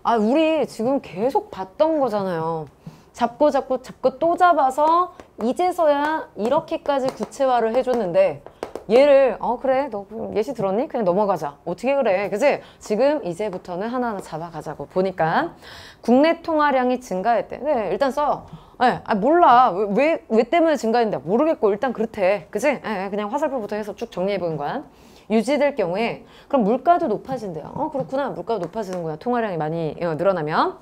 아 우리 지금 계속 봤던 거잖아요. 잡고 잡고 잡고 또 잡아서 이제서야 이렇게까지 구체화를 해줬는데 얘를 어 그래 너 예시 들었니? 그냥 넘어가자 어떻게 그래 그지? 지금 이제부터는 하나하나 잡아가자고 보니까 국내 통화량이 증가했대 네 일단 써 네, 아 몰라 왜, 왜, 때문에 증가했는데 모르겠고 일단 그렇대 그지? 네, 그냥 화살표부터 해서 쭉 정리해보는 거야 유지될 경우에 그럼 물가도 높아진대요 어 그렇구나 물가도 높아지는구나 통화량이 많이 어, 늘어나면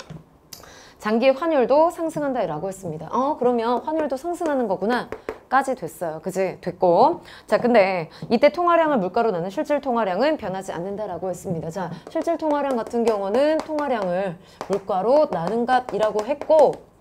장기 환율도 상승한다 라고 했습니다. 어 그러면 환율도 상승하는 거구나 까지 됐어요. 그지? 됐고 자 근데 이때 통화량을 물가로 나는 실질 통화량은 변하지 않는다 라고 했습니다. 자 실질 통화량 같은 경우는 통화량을 물가로 나는 값이라고 했고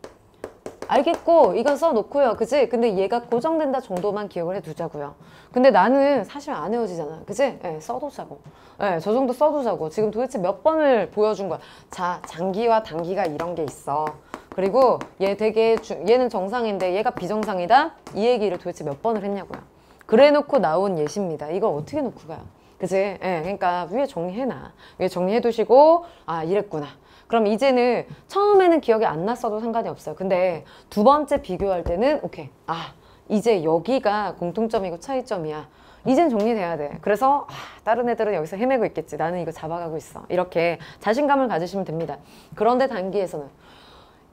알겠고 이건 써놓고요. 그지? 근데 얘가 고정된다 정도만 기억을 해두자고요. 근데 나는 사실 안 헤어지잖아. 그지? 예, 써두자고. 예, 저 정도 써두자고. 지금 도대체 몇 번을 보여준 거야? 자 장기와 단기가 이런 게 있어. 그리고 얘 되게 주, 얘는 정상인데 얘가 비정상이다? 이 얘기를 도대체 몇 번을 했냐고요. 그래 놓고 나온 예시입니다. 이걸 어떻게 놓고 가요? 그지? 예, 그러니까 위에 정리해놔. 위에 정리해 두시고 아 이랬구나 그럼 이제는 처음에는 기억이 안 났어도 상관이 없어요. 근데 두 번째 비교할 때는 오케이. 아, 이제 여기가 공통점이고 차이점이야. 이젠 정리돼야 돼. 그래서 아, 다른 애들은 여기서 헤매고 있겠지. 나는 이거 잡아가고 있어. 이렇게 자신감을 가지시면 됩니다. 그런데 단기에서는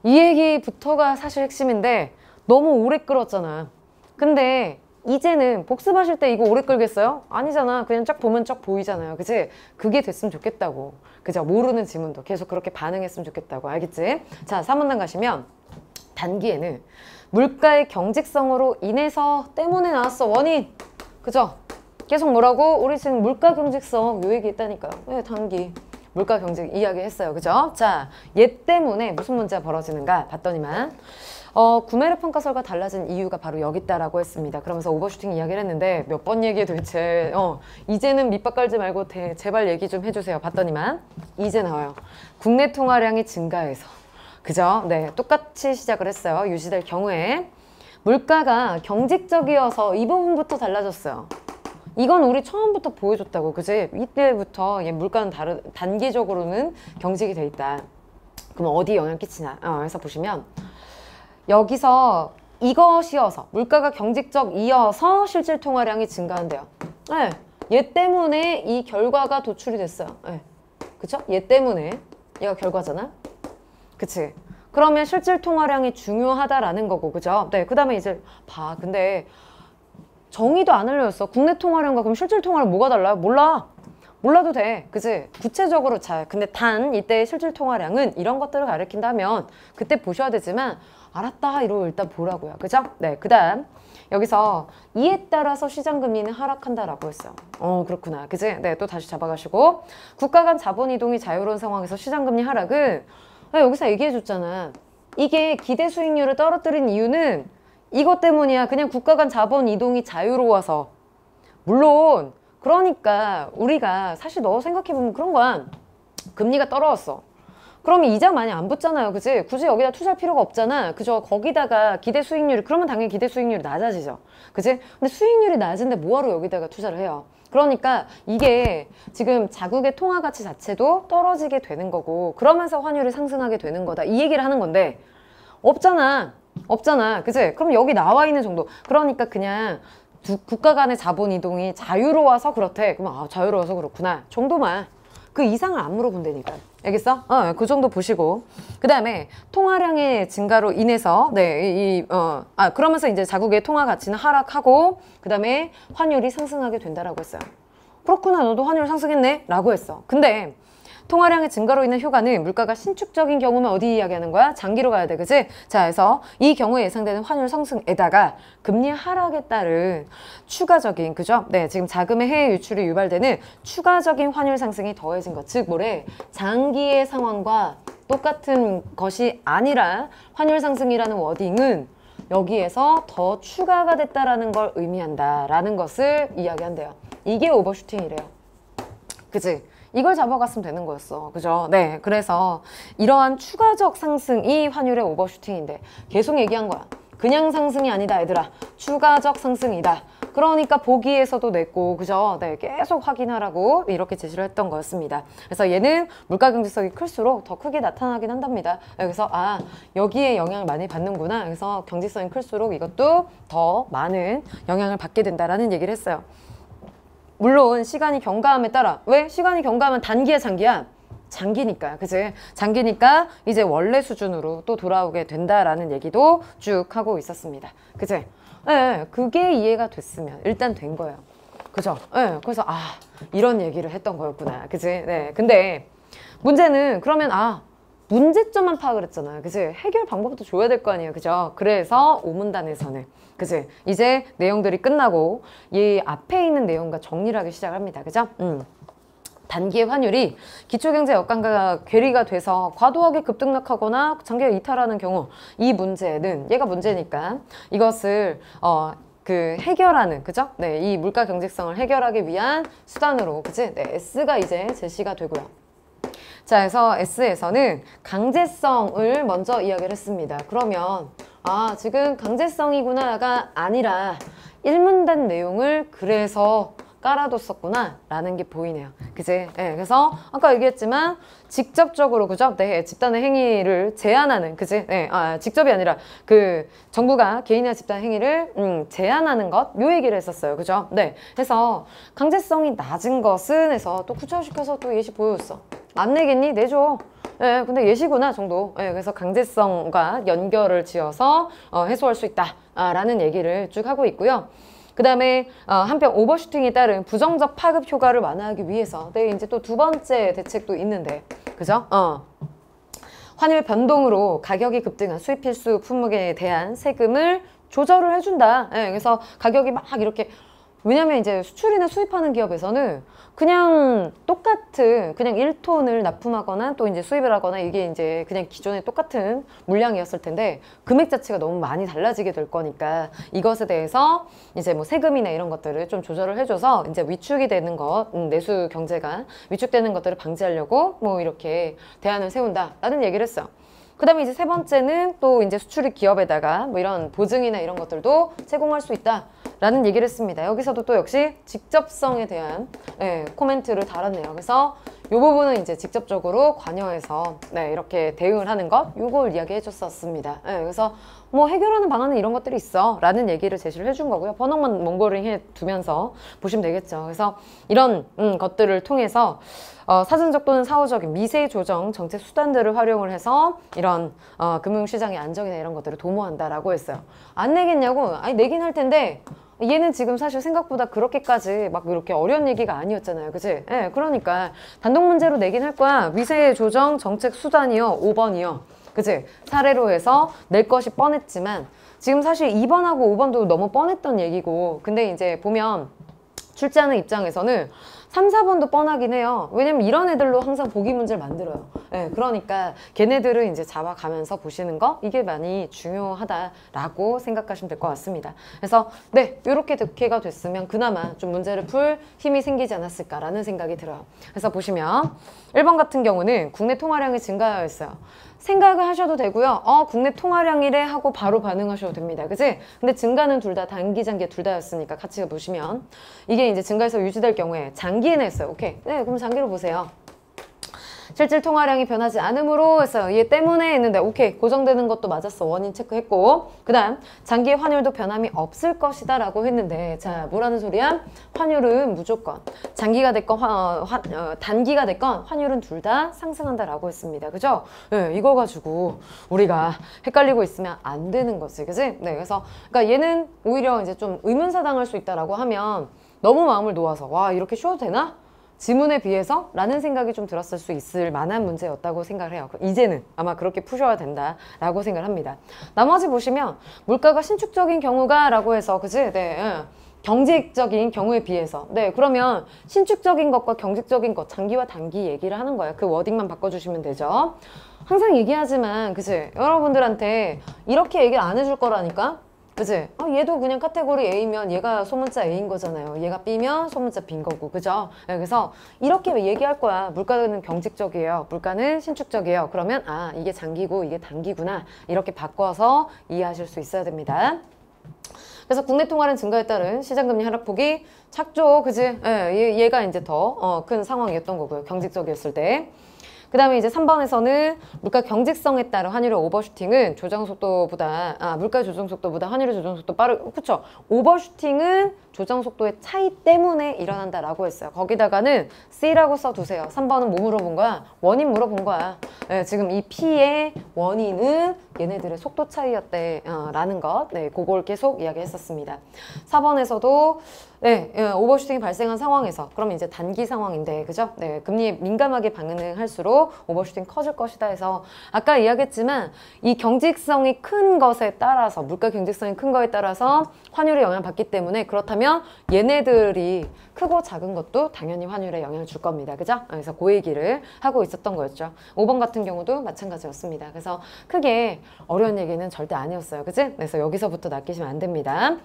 이 얘기부터가 사실 핵심인데 너무 오래 끌었잖아. 근데 이제는 복습하실 때 이거 오래 끌겠어요? 아니잖아. 그냥 쫙 보면 쫙 보이잖아요. 그치? 그게 됐으면 좋겠다고. 그죠? 모르는 지문도 계속 그렇게 반응했으면 좋겠다고. 알겠지? 자, 3문단 가시면 단기에는 물가의 경직성으로 인해서 때문에 나왔어. 원인. 그죠? 계속 뭐라고? 우리 지금 물가 경직성 요 얘기 했다니까요. 네, 단기. 물가 경직 이야기 했어요. 그죠? 자, 얘 때문에 무슨 문제가 벌어지는가 봤더니만 어, 구매력 평가설과 달라진 이유가 바로 여기 있다라고 했습니다. 그러면서 오버슈팅 이야기를 했는데 몇 번 얘기해 도대체 어, 이제는 밑밥 깔지 말고 대, 제발 얘기 좀 해주세요. 봤더니만 이제 나와요. 국내 통화량이 증가해서 그죠? 네, 똑같이 시작을 했어요. 유지될 경우에 물가가 경직적이어서 이 부분부터 달라졌어요. 이건 우리 처음부터 보여줬다고 그지? 이때부터 얘 물가는 다른 단기적으로는 경직이 돼 있다. 그럼 어디 영향 끼치냐? 어, 해서 보시면 여기서 이것이어서 물가가 경직적 이어서 실질 통화량이 증가한대요. 네. 얘 때문에 이 결과가 도출이 됐어요. 네. 그쵸? 얘 때문에 얘가 결과잖아. 그치? 그러면 실질 통화량이 중요하다라는 거고, 그죠? 네, 그 다음에 이제 봐. 근데 정의도 안 알려줬어. 국내 통화량과 그럼 실질 통화량 뭐가 달라요? 몰라. 몰라도 돼. 그지? 구체적으로 잘. 근데 단 이때 실질 통화량은 이런 것들을 가리킨다면 그때 보셔야 되지만 알았다 이러고 일단 보라고요. 그죠? 네, 그 다음 여기서 이에 따라서 시장 금리는 하락한다라고 했어요. 어 그렇구나. 그지? 네, 또 다시 잡아가시고 국가 간 자본 이동이 자유로운 상황에서 시장 금리 하락은 아, 여기서 얘기해 줬잖아. 이게 기대 수익률을 떨어뜨린 이유는 이것 때문이야. 그냥 국가 간 자본 이동이 자유로워서. 물론 그러니까 우리가 사실 너 생각해보면 그런 거야. 금리가 떨어졌어. 그러면 이자 많이 안 붙잖아요. 그지? 굳이 여기다 투자할 필요가 없잖아. 그죠? 거기다가 기대 수익률이, 그러면 당연히 기대 수익률이 낮아지죠. 그지? 근데 수익률이 낮은데 뭐하러 여기다가 투자를 해요? 그러니까 이게 지금 자국의 통화 가치 자체도 떨어지게 되는 거고, 그러면서 환율이 상승하게 되는 거다. 이 얘기를 하는 건데, 없잖아. 없잖아. 그지? 그럼 여기 나와 있는 정도. 그러니까 그냥 두, 국가 간의 자본 이동이 자유로워서 그렇대. 그럼 아, 자유로워서 그렇구나. 정도만. 그 이상을 안 물어본다니까. 알겠어? 어, 그 정도 보시고. 그 다음에 통화량의 증가로 인해서, 네, 이, 어, 아, 그러면서 이제 자국의 통화 가치는 하락하고, 그 다음에 환율이 상승하게 된다라고 했어요. 그렇구나, 너도 환율 상승했네? 라고 했어. 근데 통화량의 증가로 인한 효과는 물가가 신축적인 경우만 어디 이야기하는 거야? 장기로 가야 돼, 그지? 자, 그래서 이 경우에 예상되는 환율 상승에다가 금리 하락에 따른 추가적인, 그죠? 네, 지금 자금의 해외 유출이 유발되는 추가적인 환율 상승이 더해진 것. 즉, 뭐래? 장기의 상황과 똑같은 것이 아니라 환율 상승이라는 워딩은 여기에서 더 추가가 됐다라는 걸 의미한다라는 것을 이야기한대요. 이게 오버슈팅이래요. 그지? 이걸 잡아갔으면 되는 거였어. 그죠? 네. 그래서 이러한 추가적 상승이 환율의 오버슈팅인데 계속 얘기한 거야. 그냥 상승이 아니다, 얘들아. 추가적 상승이다. 그러니까 보기에서도 냈고, 그죠? 네, 계속 확인하라고 이렇게 제시를 했던 거였습니다. 그래서 얘는 물가 경직성이 클수록 더 크게 나타나긴 한답니다. 그래서 아, 여기에 영향을 많이 받는구나. 그래서 경직성이 클수록 이것도 더 많은 영향을 받게 된다라는 얘기를 했어요. 물론 시간이 경과함에 따라 왜? 시간이 경과하면 단기야 장기야? 장기니까 그지? 장기니까 이제 원래 수준으로 또 돌아오게 된다라는 얘기도 쭉 하고 있었습니다. 그지? 네, 그게 이해가 됐으면 일단 된 거예요. 그죠? 네, 그래서 아 이런 얘기를 했던 거였구나. 그지? 네, 근데 문제는 그러면 아 문제점만 파악을 했잖아요. 그지? 해결 방법도 줘야 될 거 아니에요. 그죠? 그래서 오문단에서는 그지? 이제 내용들이 끝나고 이 앞에 있는 내용과 정리를 하기 시작합니다. 그죠? 음. 단기의 환율이 기초경제 역광과 괴리가 돼서 과도하게 급등락하거나 장기가 이탈하는 경우 이 문제는 얘가 문제니까 이것을 어, 그 해결하는 그죠? 네, 이 물가 경직성을 해결하기 위한 수단으로 그지? 네, S가 이제 제시가 되고요. 자, 그래서 S에서는 강제성을 먼저 이야기를 했습니다. 그러면 아, 지금 강제성이구나가 아니라 일문단 내용을 그래서 깔아뒀었구나 라는 게 보이네요. 그지? 네, 그래서 아까 얘기했지만 직접적으로 그죠? 네, 집단의 행위를 제한하는 그지? 네, 아, 직접이 아니라 그 정부가 개인이나 집단 행위를 음, 제한하는 것 요 얘기를 했었어요. 그죠? 네, 해서 강제성이 낮은 것은 해서 또 구체화시켜서 또 예시 보여줬어. 안 내겠니? 내줘. 예, 근데 예시구나 정도. 예, 그래서 강제성과 연결을 지어서 어, 해소할 수 있다라는 얘기를 쭉 하고 있고요. 그 다음에 어, 한편 오버슈팅에 따른 부정적 파급 효과를 완화하기 위해서 네, 이제 또 두 번째 대책도 있는데 그죠? 어. 환율 변동으로 가격이 급등한 수입 필수 품목에 대한 세금을 조절을 해준다. 예, 그래서 가격이 막 이렇게 왜냐면 이제 수출이나 수입하는 기업에서는 그냥 똑같은 그냥 1톤을 납품하거나 또 이제 수입을 하거나 이게 이제 그냥 기존에 똑같은 물량이었을 텐데 금액 자체가 너무 많이 달라지게 될 거니까 이것에 대해서 이제 뭐 세금이나 이런 것들을 좀 조절을 해줘서 이제 위축이 되는 것 음, 내수 경제가 위축되는 것들을 방지하려고 뭐 이렇게 대안을 세운다 라는 얘기를 했어요. 그 다음에 이제 세 번째는 또 이제 수출입 기업에다가 뭐 이런 보증이나 이런 것들도 제공할 수 있다 라는 얘기를 했습니다. 여기서도 또 역시 직접성에 대한 예, 코멘트를 달았네요. 그래서 이 부분은 이제 직접적으로 관여해서 네, 이렇게 대응을 하는 것 이걸 이야기해 줬었습니다. 네, 그래서 뭐 해결하는 방안은 이런 것들이 있어 라는 얘기를 제시를 해준 거고요. 번역만 몽골링 해 두면서 보시면 되겠죠. 그래서 이런 음, 것들을 통해서 어, 사전적 또는 사후적인 미세 조정 정책 수단들을 활용을 해서 이런 어, 금융시장의 안정이나 이런 것들을 도모한다라고 했어요. 안 내겠냐고? 아니 내긴 할 텐데 얘는 지금 사실 생각보다 그렇게까지 막 이렇게 어려운 얘기가 아니었잖아요. 그치? 예, 네, 그러니까 단독 문제로 내긴 할 거야. 미세 조정 정책 수단이요. 5번이요. 그치? 사례로 해서 낼 것이 뻔했지만 지금 사실 2번하고 5번도 너무 뻔했던 얘기고 근데 이제 보면 출제하는 입장에서는 3, 4번도 뻔하긴 해요. 왜냐면 이런 애들로 항상 보기 문제를 만들어요. 네, 그러니까 걔네들을 이제 잡아가면서 보시는 거 이게 많이 중요하다라고 생각하시면 될 것 같습니다. 그래서 네, 이렇게 득해가 됐으면 그나마 좀 문제를 풀 힘이 생기지 않았을까라는 생각이 들어요. 그래서 보시면 1번 같은 경우는 국내 통화량이 증가하여 있어요. 생각을 하셔도 되고요. 어, 국내 통화량이래 하고 바로 반응하셔도 됩니다. 그지? 근데 증가는 둘 다 단기, 장기 둘 다였으니까 같이 보시면 이게 이제 증가해서 유지될 경우에 장기에는 했어요. 오케이. 네, 그럼 장기로 보세요. 실질 통화량이 변하지 않으므로 했어요. 얘 때문에 했는데 오케이 고정되는 것도 맞았어. 원인 체크했고 그 다음 장기 환율도 변함이 없을 것이다 라고 했는데 자 뭐라는 소리야? 환율은 무조건 장기가 됐건 화, 화, 어, 단기가 됐건 환율은 둘 다 상승한다 라고 했습니다. 그죠? 네, 이거 가지고 우리가 헷갈리고 있으면 안 되는 거지. 그지? 네, 그래서 그러니까 얘는 오히려 이제 좀 의문사 당할 수 있다라고 하면 너무 마음을 놓아서 와 이렇게 쉬어도 되나? 지문에 비해서 라는 생각이 좀 들었을 수 있을 만한 문제였다고 생각을 해요. 이제는 아마 그렇게 푸셔야 된다라고 생각을 합니다. 나머지 보시면 물가가 신축적인 경우가 라고 해서 그지? 네. 응. 경제적인 경우에 비해서 네 그러면 신축적인 것과 경직적인 것 장기와 단기 얘기를 하는 거예요 그 워딩만 바꿔주시면 되죠 항상 얘기하지만 그치 여러분들한테 이렇게 얘기를 안 해줄 거라니까 그지? 아, 얘도 그냥 카테고리 A면 얘가 소문자 A인 거잖아요. 얘가 B면 소문자 B인 거고, 그죠? 네, 그래서 이렇게 얘기할 거야. 물가는 경직적이에요. 물가는 신축적이에요. 그러면 아, 이게 장기고 이게 단기구나. 이렇게 바꿔서 이해하실 수 있어야 됩니다. 그래서 국내 통화량 증가에 따른 시장금리 하락폭이 작죠, 그지? 예, 얘가 이제 더큰 어, 상황이었던 거고요. 경직적이었을 때. 그 다음에 이제 3번에서는 물가 경직성에 따른 환율의 오버슈팅은 조정 속도보다 아 물가 조정 속도보다 환율의 조정 속도 빠르 그쵸? 오버슈팅은 조정 속도의 차이 때문에 일어난다라고 했어요. 거기다가는 C라고 써두세요. 3번은 뭐 물어본 거야? 원인 물어본 거야. 네, 지금 이 P의 원인은 얘네들의 속도 차이였대 어, 라는 것. 네, 그걸 계속 이야기했었습니다. 4번에서도 네, 예, 오버슈팅이 발생한 상황에서 그러면 이제 단기 상황인데 그죠? 네, 금리에 민감하게 반응할수록 오버슈팅 커질 것이다 해서 아까 이야기했지만 이 경직성이 큰 것에 따라서 물가 경직성이 큰 거에 따라서 환율에 영향을 받기 때문에 그렇다면 얘네들이 크고 작은 것도 당연히 환율에 영향을 줄 겁니다. 그죠? 그래서 그 얘기를 하고 있었던 거였죠. 5번 같은 경우도 마찬가지였습니다. 그래서 크게 어려운 얘기는 절대 아니었어요. 그지? 그래서 여기서부터 낚이시면 안 됩니다.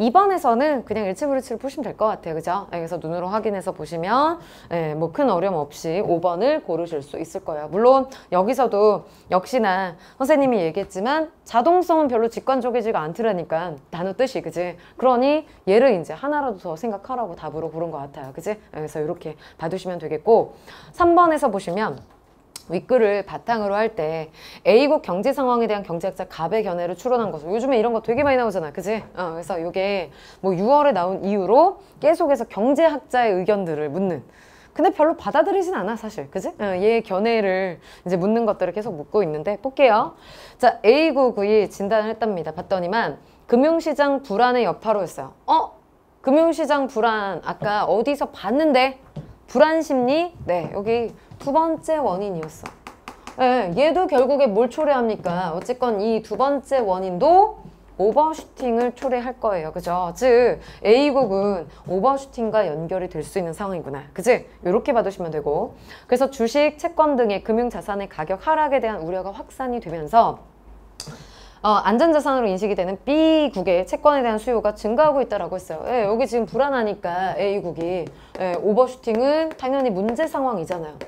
2번에서는 그냥 일치불일치를 보시면 될 것 같아요. 그죠? 네, 그래서 눈으로 확인해서 보시면 네, 뭐큰 어려움 없이 5번을 고르실 수 있을 거예요. 물론 여기서도 역시나 선생님이 얘기했지만 자동성은 별로 직관적이지가 않더라니까 단어 뜻이 그지? 그러니 얘를 이제 하나라도 더 생각하라고 답으로 고른 것 같아요. 그지? 네, 그래서 이렇게 봐두시면 되겠고 3번에서 보시면 윗글을 바탕으로 할 때 A국 경제 상황에 대한 경제학자 갑의 견해를 추론한 것을 요즘에 이런 거 되게 많이 나오잖아 그지? 어, 그래서 이게 뭐 6월에 나온 이후로 계속해서 경제학자의 의견들을 묻는 근데 별로 받아들이진 않아 사실 그지? 어, 얘 견해를 이제 묻는 것들을 계속 묻고 있는데 볼게요 자 A국이 진단을 했답니다 봤더니만 금융시장 불안의 여파로였어요 어? 금융시장 불안 아까 어디서 봤는데 불안 심리? 네 여기 두 번째 원인이었어. 네, 얘도 결국에 뭘 초래합니까? 어쨌건 이 두 번째 원인도 오버슈팅을 초래할 거예요. 그죠? 즉 A국은 오버슈팅과 연결이 될 수 있는 상황이구나. 그지? 이렇게 받으시면 되고 그래서 주식, 채권 등의 금융자산의 가격 하락에 대한 우려가 확산이 되면서 어, 안전자산으로 인식이 되는 B국의 채권에 대한 수요가 증가하고 있다라고 했어요. 예, 여기 지금 불안하니까 A국이 예, 오버슈팅은 당연히 문제 상황이잖아요.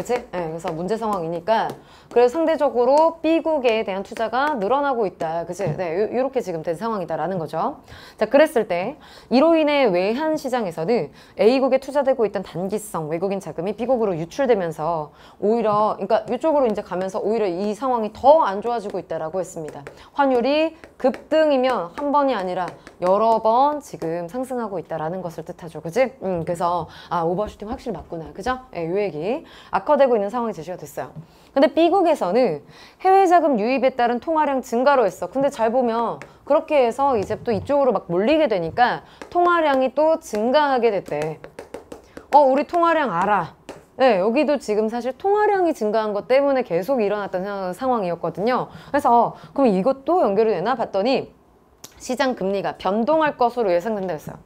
그치? 네, 그래서 문제 상황이니까 그래서 상대적으로 B국에 대한 투자가 늘어나고 있다. 그치? 네, 요, 요렇게 지금 된 상황이다라는 거죠. 자, 그랬을 때 이로 인해 외환 시장에서는 A국에 투자되고 있던 단기성 외국인 자금이 B국으로 유출되면서 오히려 그러니까 이쪽으로 이제 가면서 오히려 이 상황이 더 안 좋아지고 있다라고 했습니다. 환율이 급등이면 한 번이 아니라 여러 번 지금 상승하고 있다라는 것을 뜻하죠. 그지? 음, 그래서 아, 오버슈팅 확실히 맞구나. 그죠? 예, 요 얘기. 악화되고 있는 상황이 제시가 됐어요. 근데 B국에서는 해외 자금 유입에 따른 통화량 증가로 했어. 근데 잘 보면 그렇게 해서 이제 또 이쪽으로 막 몰리게 되니까 통화량이 또 증가하게 됐대. 어, 우리 통화량 알아. 네, 여기도 지금 사실 통화량이 증가한 것 때문에 계속 일어났던 상황이었거든요. 그래서 그럼 이것도 연결이 되나 봤더니 시장 금리가 변동할 것으로 예상된다 했어요.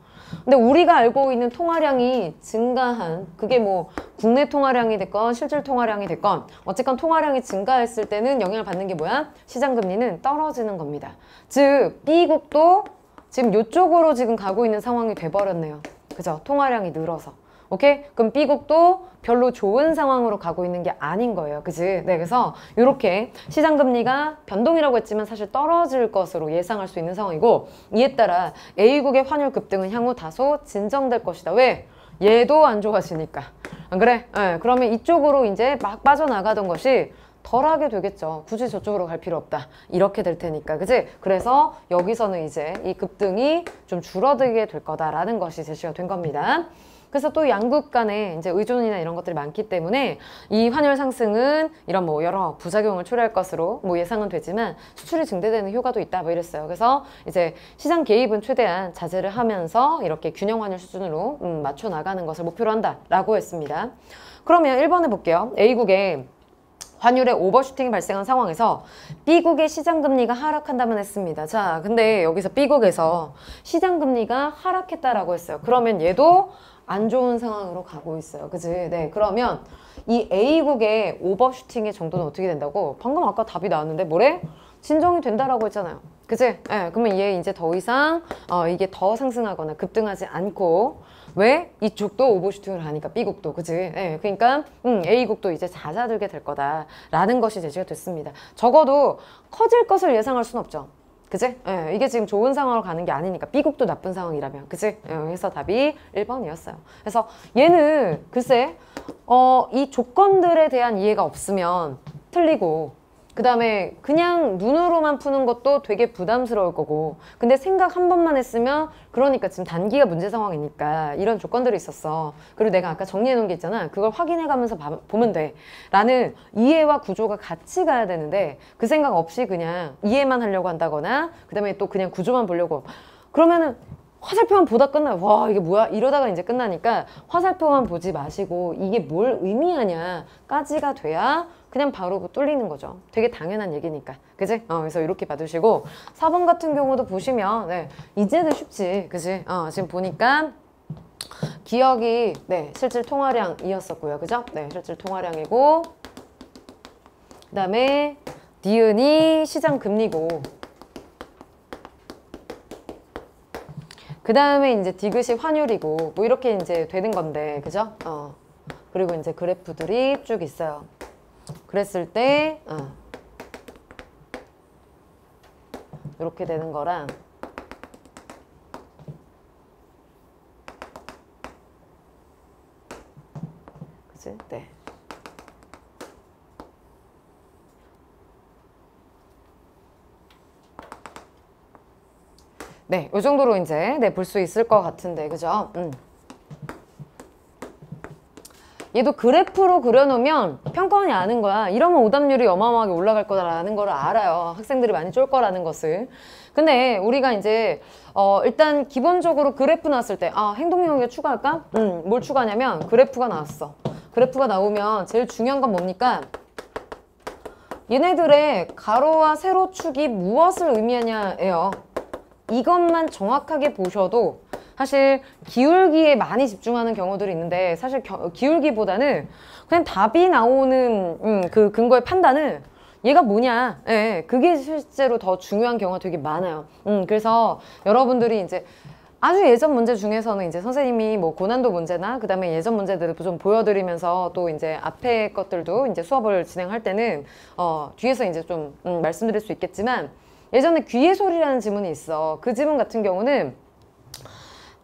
근데 우리가 알고 있는 통화량이 증가한 그게 뭐 국내 통화량이 됐건 실질 통화량이 됐건 어쨌건 통화량이 증가했을 때는 영향을 받는 게 뭐야? 시장 금리는 떨어지는 겁니다. 즉 B국도 지금 이쪽으로 지금 가고 있는 상황이 돼버렸네요. 그죠? 통화량이 늘어서. 오케이? 그럼 B국도 별로 좋은 상황으로 가고 있는 게 아닌 거예요. 그지? 네, 그래서 이렇게 시장 금리가 변동이라고 했지만 사실 떨어질 것으로 예상할 수 있는 상황이고 이에 따라 A국의 환율 급등은 향후 다소 진정될 것이다. 왜? 얘도 안 좋아지니까. 안 그래? 네, 그러면 이쪽으로 이제 막 빠져나가던 것이 덜하게 되겠죠. 굳이 저쪽으로 갈 필요 없다. 이렇게 될 테니까. 그지? 그래서 여기서는 이제 이 급등이 좀 줄어들게 될 거다라는 것이 제시가 된 겁니다. 그래서 또 양국 간에 이제 의존이나 이런 것들이 많기 때문에 이 환율 상승은 이런 뭐 여러 부작용을 초래할 것으로 뭐 예상은 되지만 수출이 증대되는 효과도 있다 뭐 이랬어요. 그래서 이제 시장 개입은 최대한 자제를 하면서 이렇게 균형 환율 수준으로 음, 맞춰 나가는 것을 목표로 한다라고 했습니다. 그러면 1번에 볼게요. A국의 환율의 오버슈팅이 발생한 상황에서 B국의 시장금리가 하락한다면 했습니다. 자, 근데 여기서 B국에서 시장금리가 하락했다라고 했어요. 그러면 얘도 안 좋은 상황으로 가고 있어요. 그지? 네. 그러면 이 A국의 오버슈팅의 정도는 어떻게 된다고? 방금 아까 답이 나왔는데 뭐래? 진정이 된다라고 했잖아요. 그지? 네. 그러면 얘 이제 더 이상 어, 이게 더 상승하거나 급등하지 않고 왜? 이쪽도 오버슈팅을 하니까 B국도 그지? 네. 그러니까 음, A국도 이제 잦아들게 될 거다라는 것이 제시가 됐습니다. 적어도 커질 것을 예상할 수는 없죠. 그지? 예, 이게 지금 좋은 상황으로 가는 게 아니니까 B국도 나쁜 상황이라면 그지? 예, 그래서 답이 1번이었어요. 그래서 얘는 글쎄 어, 이 조건들에 대한 이해가 없으면 틀리고 그 다음에 그냥 눈으로만 푸는 것도 되게 부담스러울 거고. 근데 생각 한 번만 했으면 그러니까 지금 단기가 문제 상황이니까 이런 조건들이 있었어. 그리고 내가 아까 정리해 놓은 게 있잖아. 그걸 확인해 가면서 봐, 보면 돼. 라는 이해와 구조가 같이 가야 되는데 그 생각 없이 그냥 이해만 하려고 한다거나 그 다음에 또 그냥 구조만 보려고. 그러면은 화살표만 보다 끝나요. 와, 이게 뭐야? 이러다가 이제 끝나니까 화살표만 보지 마시고 이게 뭘 의미하냐까지가 돼야 그냥 바로 뚫리는 거죠. 되게 당연한 얘기니까. 그지? 어, 그래서 이렇게 받으시고 4번 같은 경우도 보시면 네, 이제는 쉽지. 그지? 어, 지금 보니까 기억이 네, 실질 통화량이었었고요. 그죠? 네, 실질 통화량이고 그 다음에 니은이 시장 금리고 그 다음에 이제 디귿이 환율이고 뭐 이렇게 이제 되는 건데 그죠? 어. 그리고 이제 그래프들이 쭉 있어요. 그랬을 때 어. 이렇게 되는 거랑 그지? 네. 네, 이 정도로 이제 네, 볼 수 있을 것 같은데, 그죠? 음. 얘도 그래프로 그려놓으면 평가원이 아는 거야. 이러면 오답률이 어마어마하게 올라갈 거다라는 걸 알아요. 학생들이 많이 쫄 거라는 것을. 근데 우리가 이제 어 일단 기본적으로 그래프 나왔을 때 아 행동 영역에 추가할까? 음, 뭘 추가하냐면 그래프가 나왔어. 그래프가 나오면 제일 중요한 건 뭡니까? 얘네들의 가로와 세로 축이 무엇을 의미하냐예요. 이것만 정확하게 보셔도 사실 기울기에 많이 집중하는 경우들이 있는데 사실 겨, 기울기보다는 그냥 답이 나오는 음, 그 근거의 판단은 얘가 뭐냐? 예, 그게 실제로 더 중요한 경우가 되게 많아요. 음, 그래서 여러분들이 이제 아주 예전 문제 중에서는 이제 선생님이 뭐 고난도 문제나 그 다음에 예전 문제들을 좀 보여드리면서 또 이제 앞에 것들도 이제 수업을 진행할 때는 어, 뒤에서 이제 좀 음, 말씀드릴 수 있겠지만 예전에 귀의 소리라는 지문이 있어. 그 지문 같은 경우는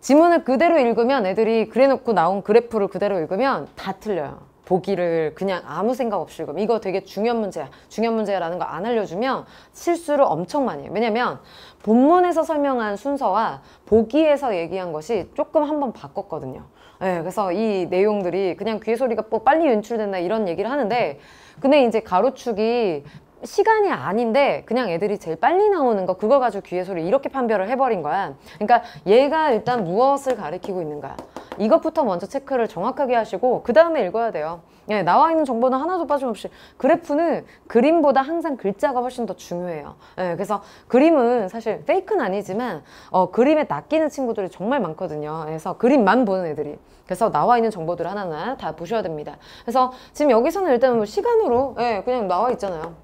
지문을 그대로 읽으면 애들이 그래놓고 나온 그래프를 그대로 읽으면 다 틀려요. 보기를 그냥 아무 생각 없이 읽으면 이거 되게 중요한 문제야. 중요한 문제라는 거 안 알려주면 실수를 엄청 많이 해요. 왜냐면 본문에서 설명한 순서와 보기에서 얘기한 것이 조금 한번 바꿨거든요. 네, 그래서 이 내용들이 그냥 귀의 소리가 뭐 빨리 연출된다 이런 얘기를 하는데 근데 이제 가로축이 시간이 아닌데 그냥 애들이 제일 빨리 나오는 거 그거 가지고 소리 이렇게 판별을 해버린 거야. 그러니까 얘가 일단 무엇을 가리키고 있는가. 이것부터 먼저 체크를 정확하게 하시고 그 다음에 읽어야 돼요. 예, 나와 있는 정보는 하나도 빠짐없이 그래프는 그림보다 항상 글자가 훨씬 더 중요해요. 예, 그래서 그림은 사실 페이크는 아니지만 어, 그림에 낚이는 친구들이 정말 많거든요. 그래서 그림만 보는 애들이. 그래서 나와 있는 정보들 하나하나 다 보셔야 됩니다. 그래서 지금 여기서는 일단 뭐 시간으로 예, 그냥 나와 있잖아요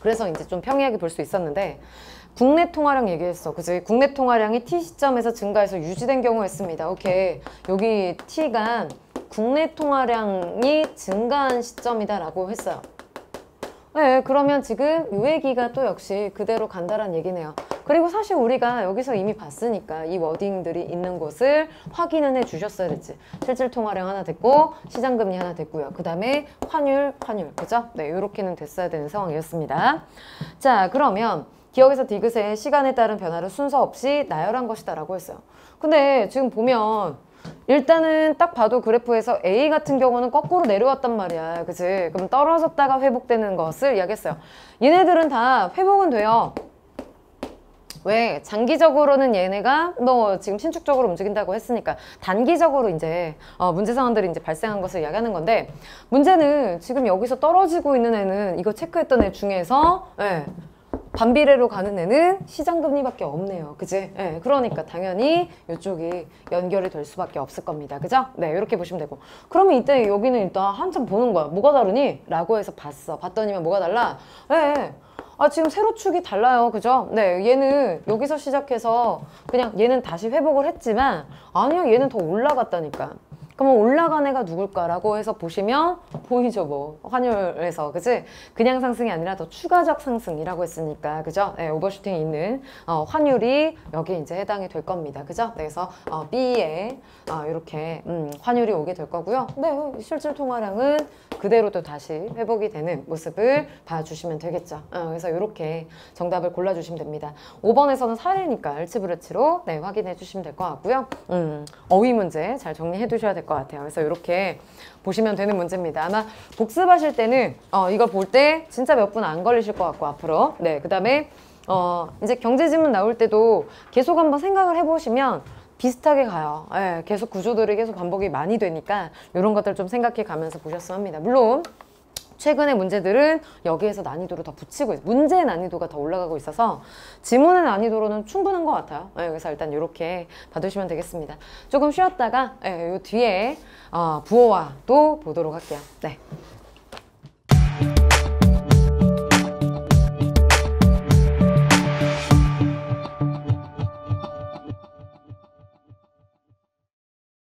그래서 이제 좀 평이하게 볼 수 있었는데 국내 통화량 얘기했어. 그지? 국내 통화량이 T 시점에서 증가해서 유지된 경우였습니다. 오케이. 여기 T가 국내 통화량이 증가한 시점이다라고 했어요. 네, 그러면 지금 요 얘기가 또 역시 그대로 간다란 얘기네요. 그리고 사실 우리가 여기서 이미 봤으니까 이 워딩들이 있는 곳을 확인은 해 주셨어야 됐지. 실질 통화량 하나 됐고 시장 금리 하나 됐고요. 그 다음에 환율, 환율. 그죠? 네, 이렇게는 됐어야 되는 상황이었습니다. 자, 그러면 기억에서 디귿의 시간에 따른 변화를 순서 없이 나열한 것이다 라고 했어요. 근데 지금 보면 일단은 딱 봐도 그래프에서 A 같은 경우는 거꾸로 내려왔단 말이야. 그치? 그럼 떨어졌다가 회복되는 것을 이야기했어요. 얘네들은 다 회복은 돼요. 왜 장기적으로는 얘네가 뭐 지금 신축적으로 움직인다고 했으니까 단기적으로 이제 어 문제 상황들이 이제 발생한 것을 이야기하는 건데 문제는 지금 여기서 떨어지고 있는 애는 이거 체크했던 애 중에서 예, 반비례로 가는 애는 시장금리밖에 없네요. 그지? 네, 그러니까 당연히 이쪽이 연결이 될 수밖에 없을 겁니다. 그죠? 네, 이렇게 보시면 되고. 그러면 이때 여기는 일단 한참 보는 거야. 뭐가 다르니? 라고 해서 봤어. 봤더니만 뭐가 달라? 네. 아 지금 세로축이 달라요 그죠 네 얘는 여기서 시작해서 그냥 얘는 다시 회복을 했지만 아니요 얘는 더 올라갔다니까 그러면 올라간 애가 누굴까라고 해서 보시면 보이죠 뭐. 환율에서. 그지 그냥 상승이 아니라 더 추가적 상승이라고 했으니까. 그죠? 네, 오버슈팅이 있는 어, 환율이 여기 이제 해당이 될 겁니다. 그죠? 네, 그래서 어, B에 어, 이렇게 음, 환율이 오게 될 거고요. 네 실질 통화량은 그대로 또 다시 회복이 되는 모습을 봐주시면 되겠죠. 어, 그래서 이렇게 정답을 골라주시면 됩니다. 5번에서는 사례니까 일치불일치로 네, 확인해 주시면 될 것 같고요. 음, 어휘 문제 잘 정리해 두셔야 될 것 같아요 그래서 이렇게 보시면 되는 문제입니다 아마 복습하실 때는 어, 이걸 볼 때 진짜 몇 분 안 걸리실 것 같고 앞으로 네 그 다음에 어, 이제 경제지문 나올 때도 계속 한번 생각을 해보시면 비슷하게 가요. 예, 계속 구조들이 계속 반복이 많이 되니까 이런 것들 좀 생각해 가면서 보셨으면 합니다. 물론 최근의 문제들은 여기에서 난이도를 더 붙이고 있어요. 문제의 난이도가 더 올라가고 있어서 지문의 난이도로는 충분한 것 같아요. 예, 그래서 일단 이렇게 봐두시면 되겠습니다. 조금 쉬었다가 예, 요 뒤에 어, 부호와도 보도록 할게요. 네.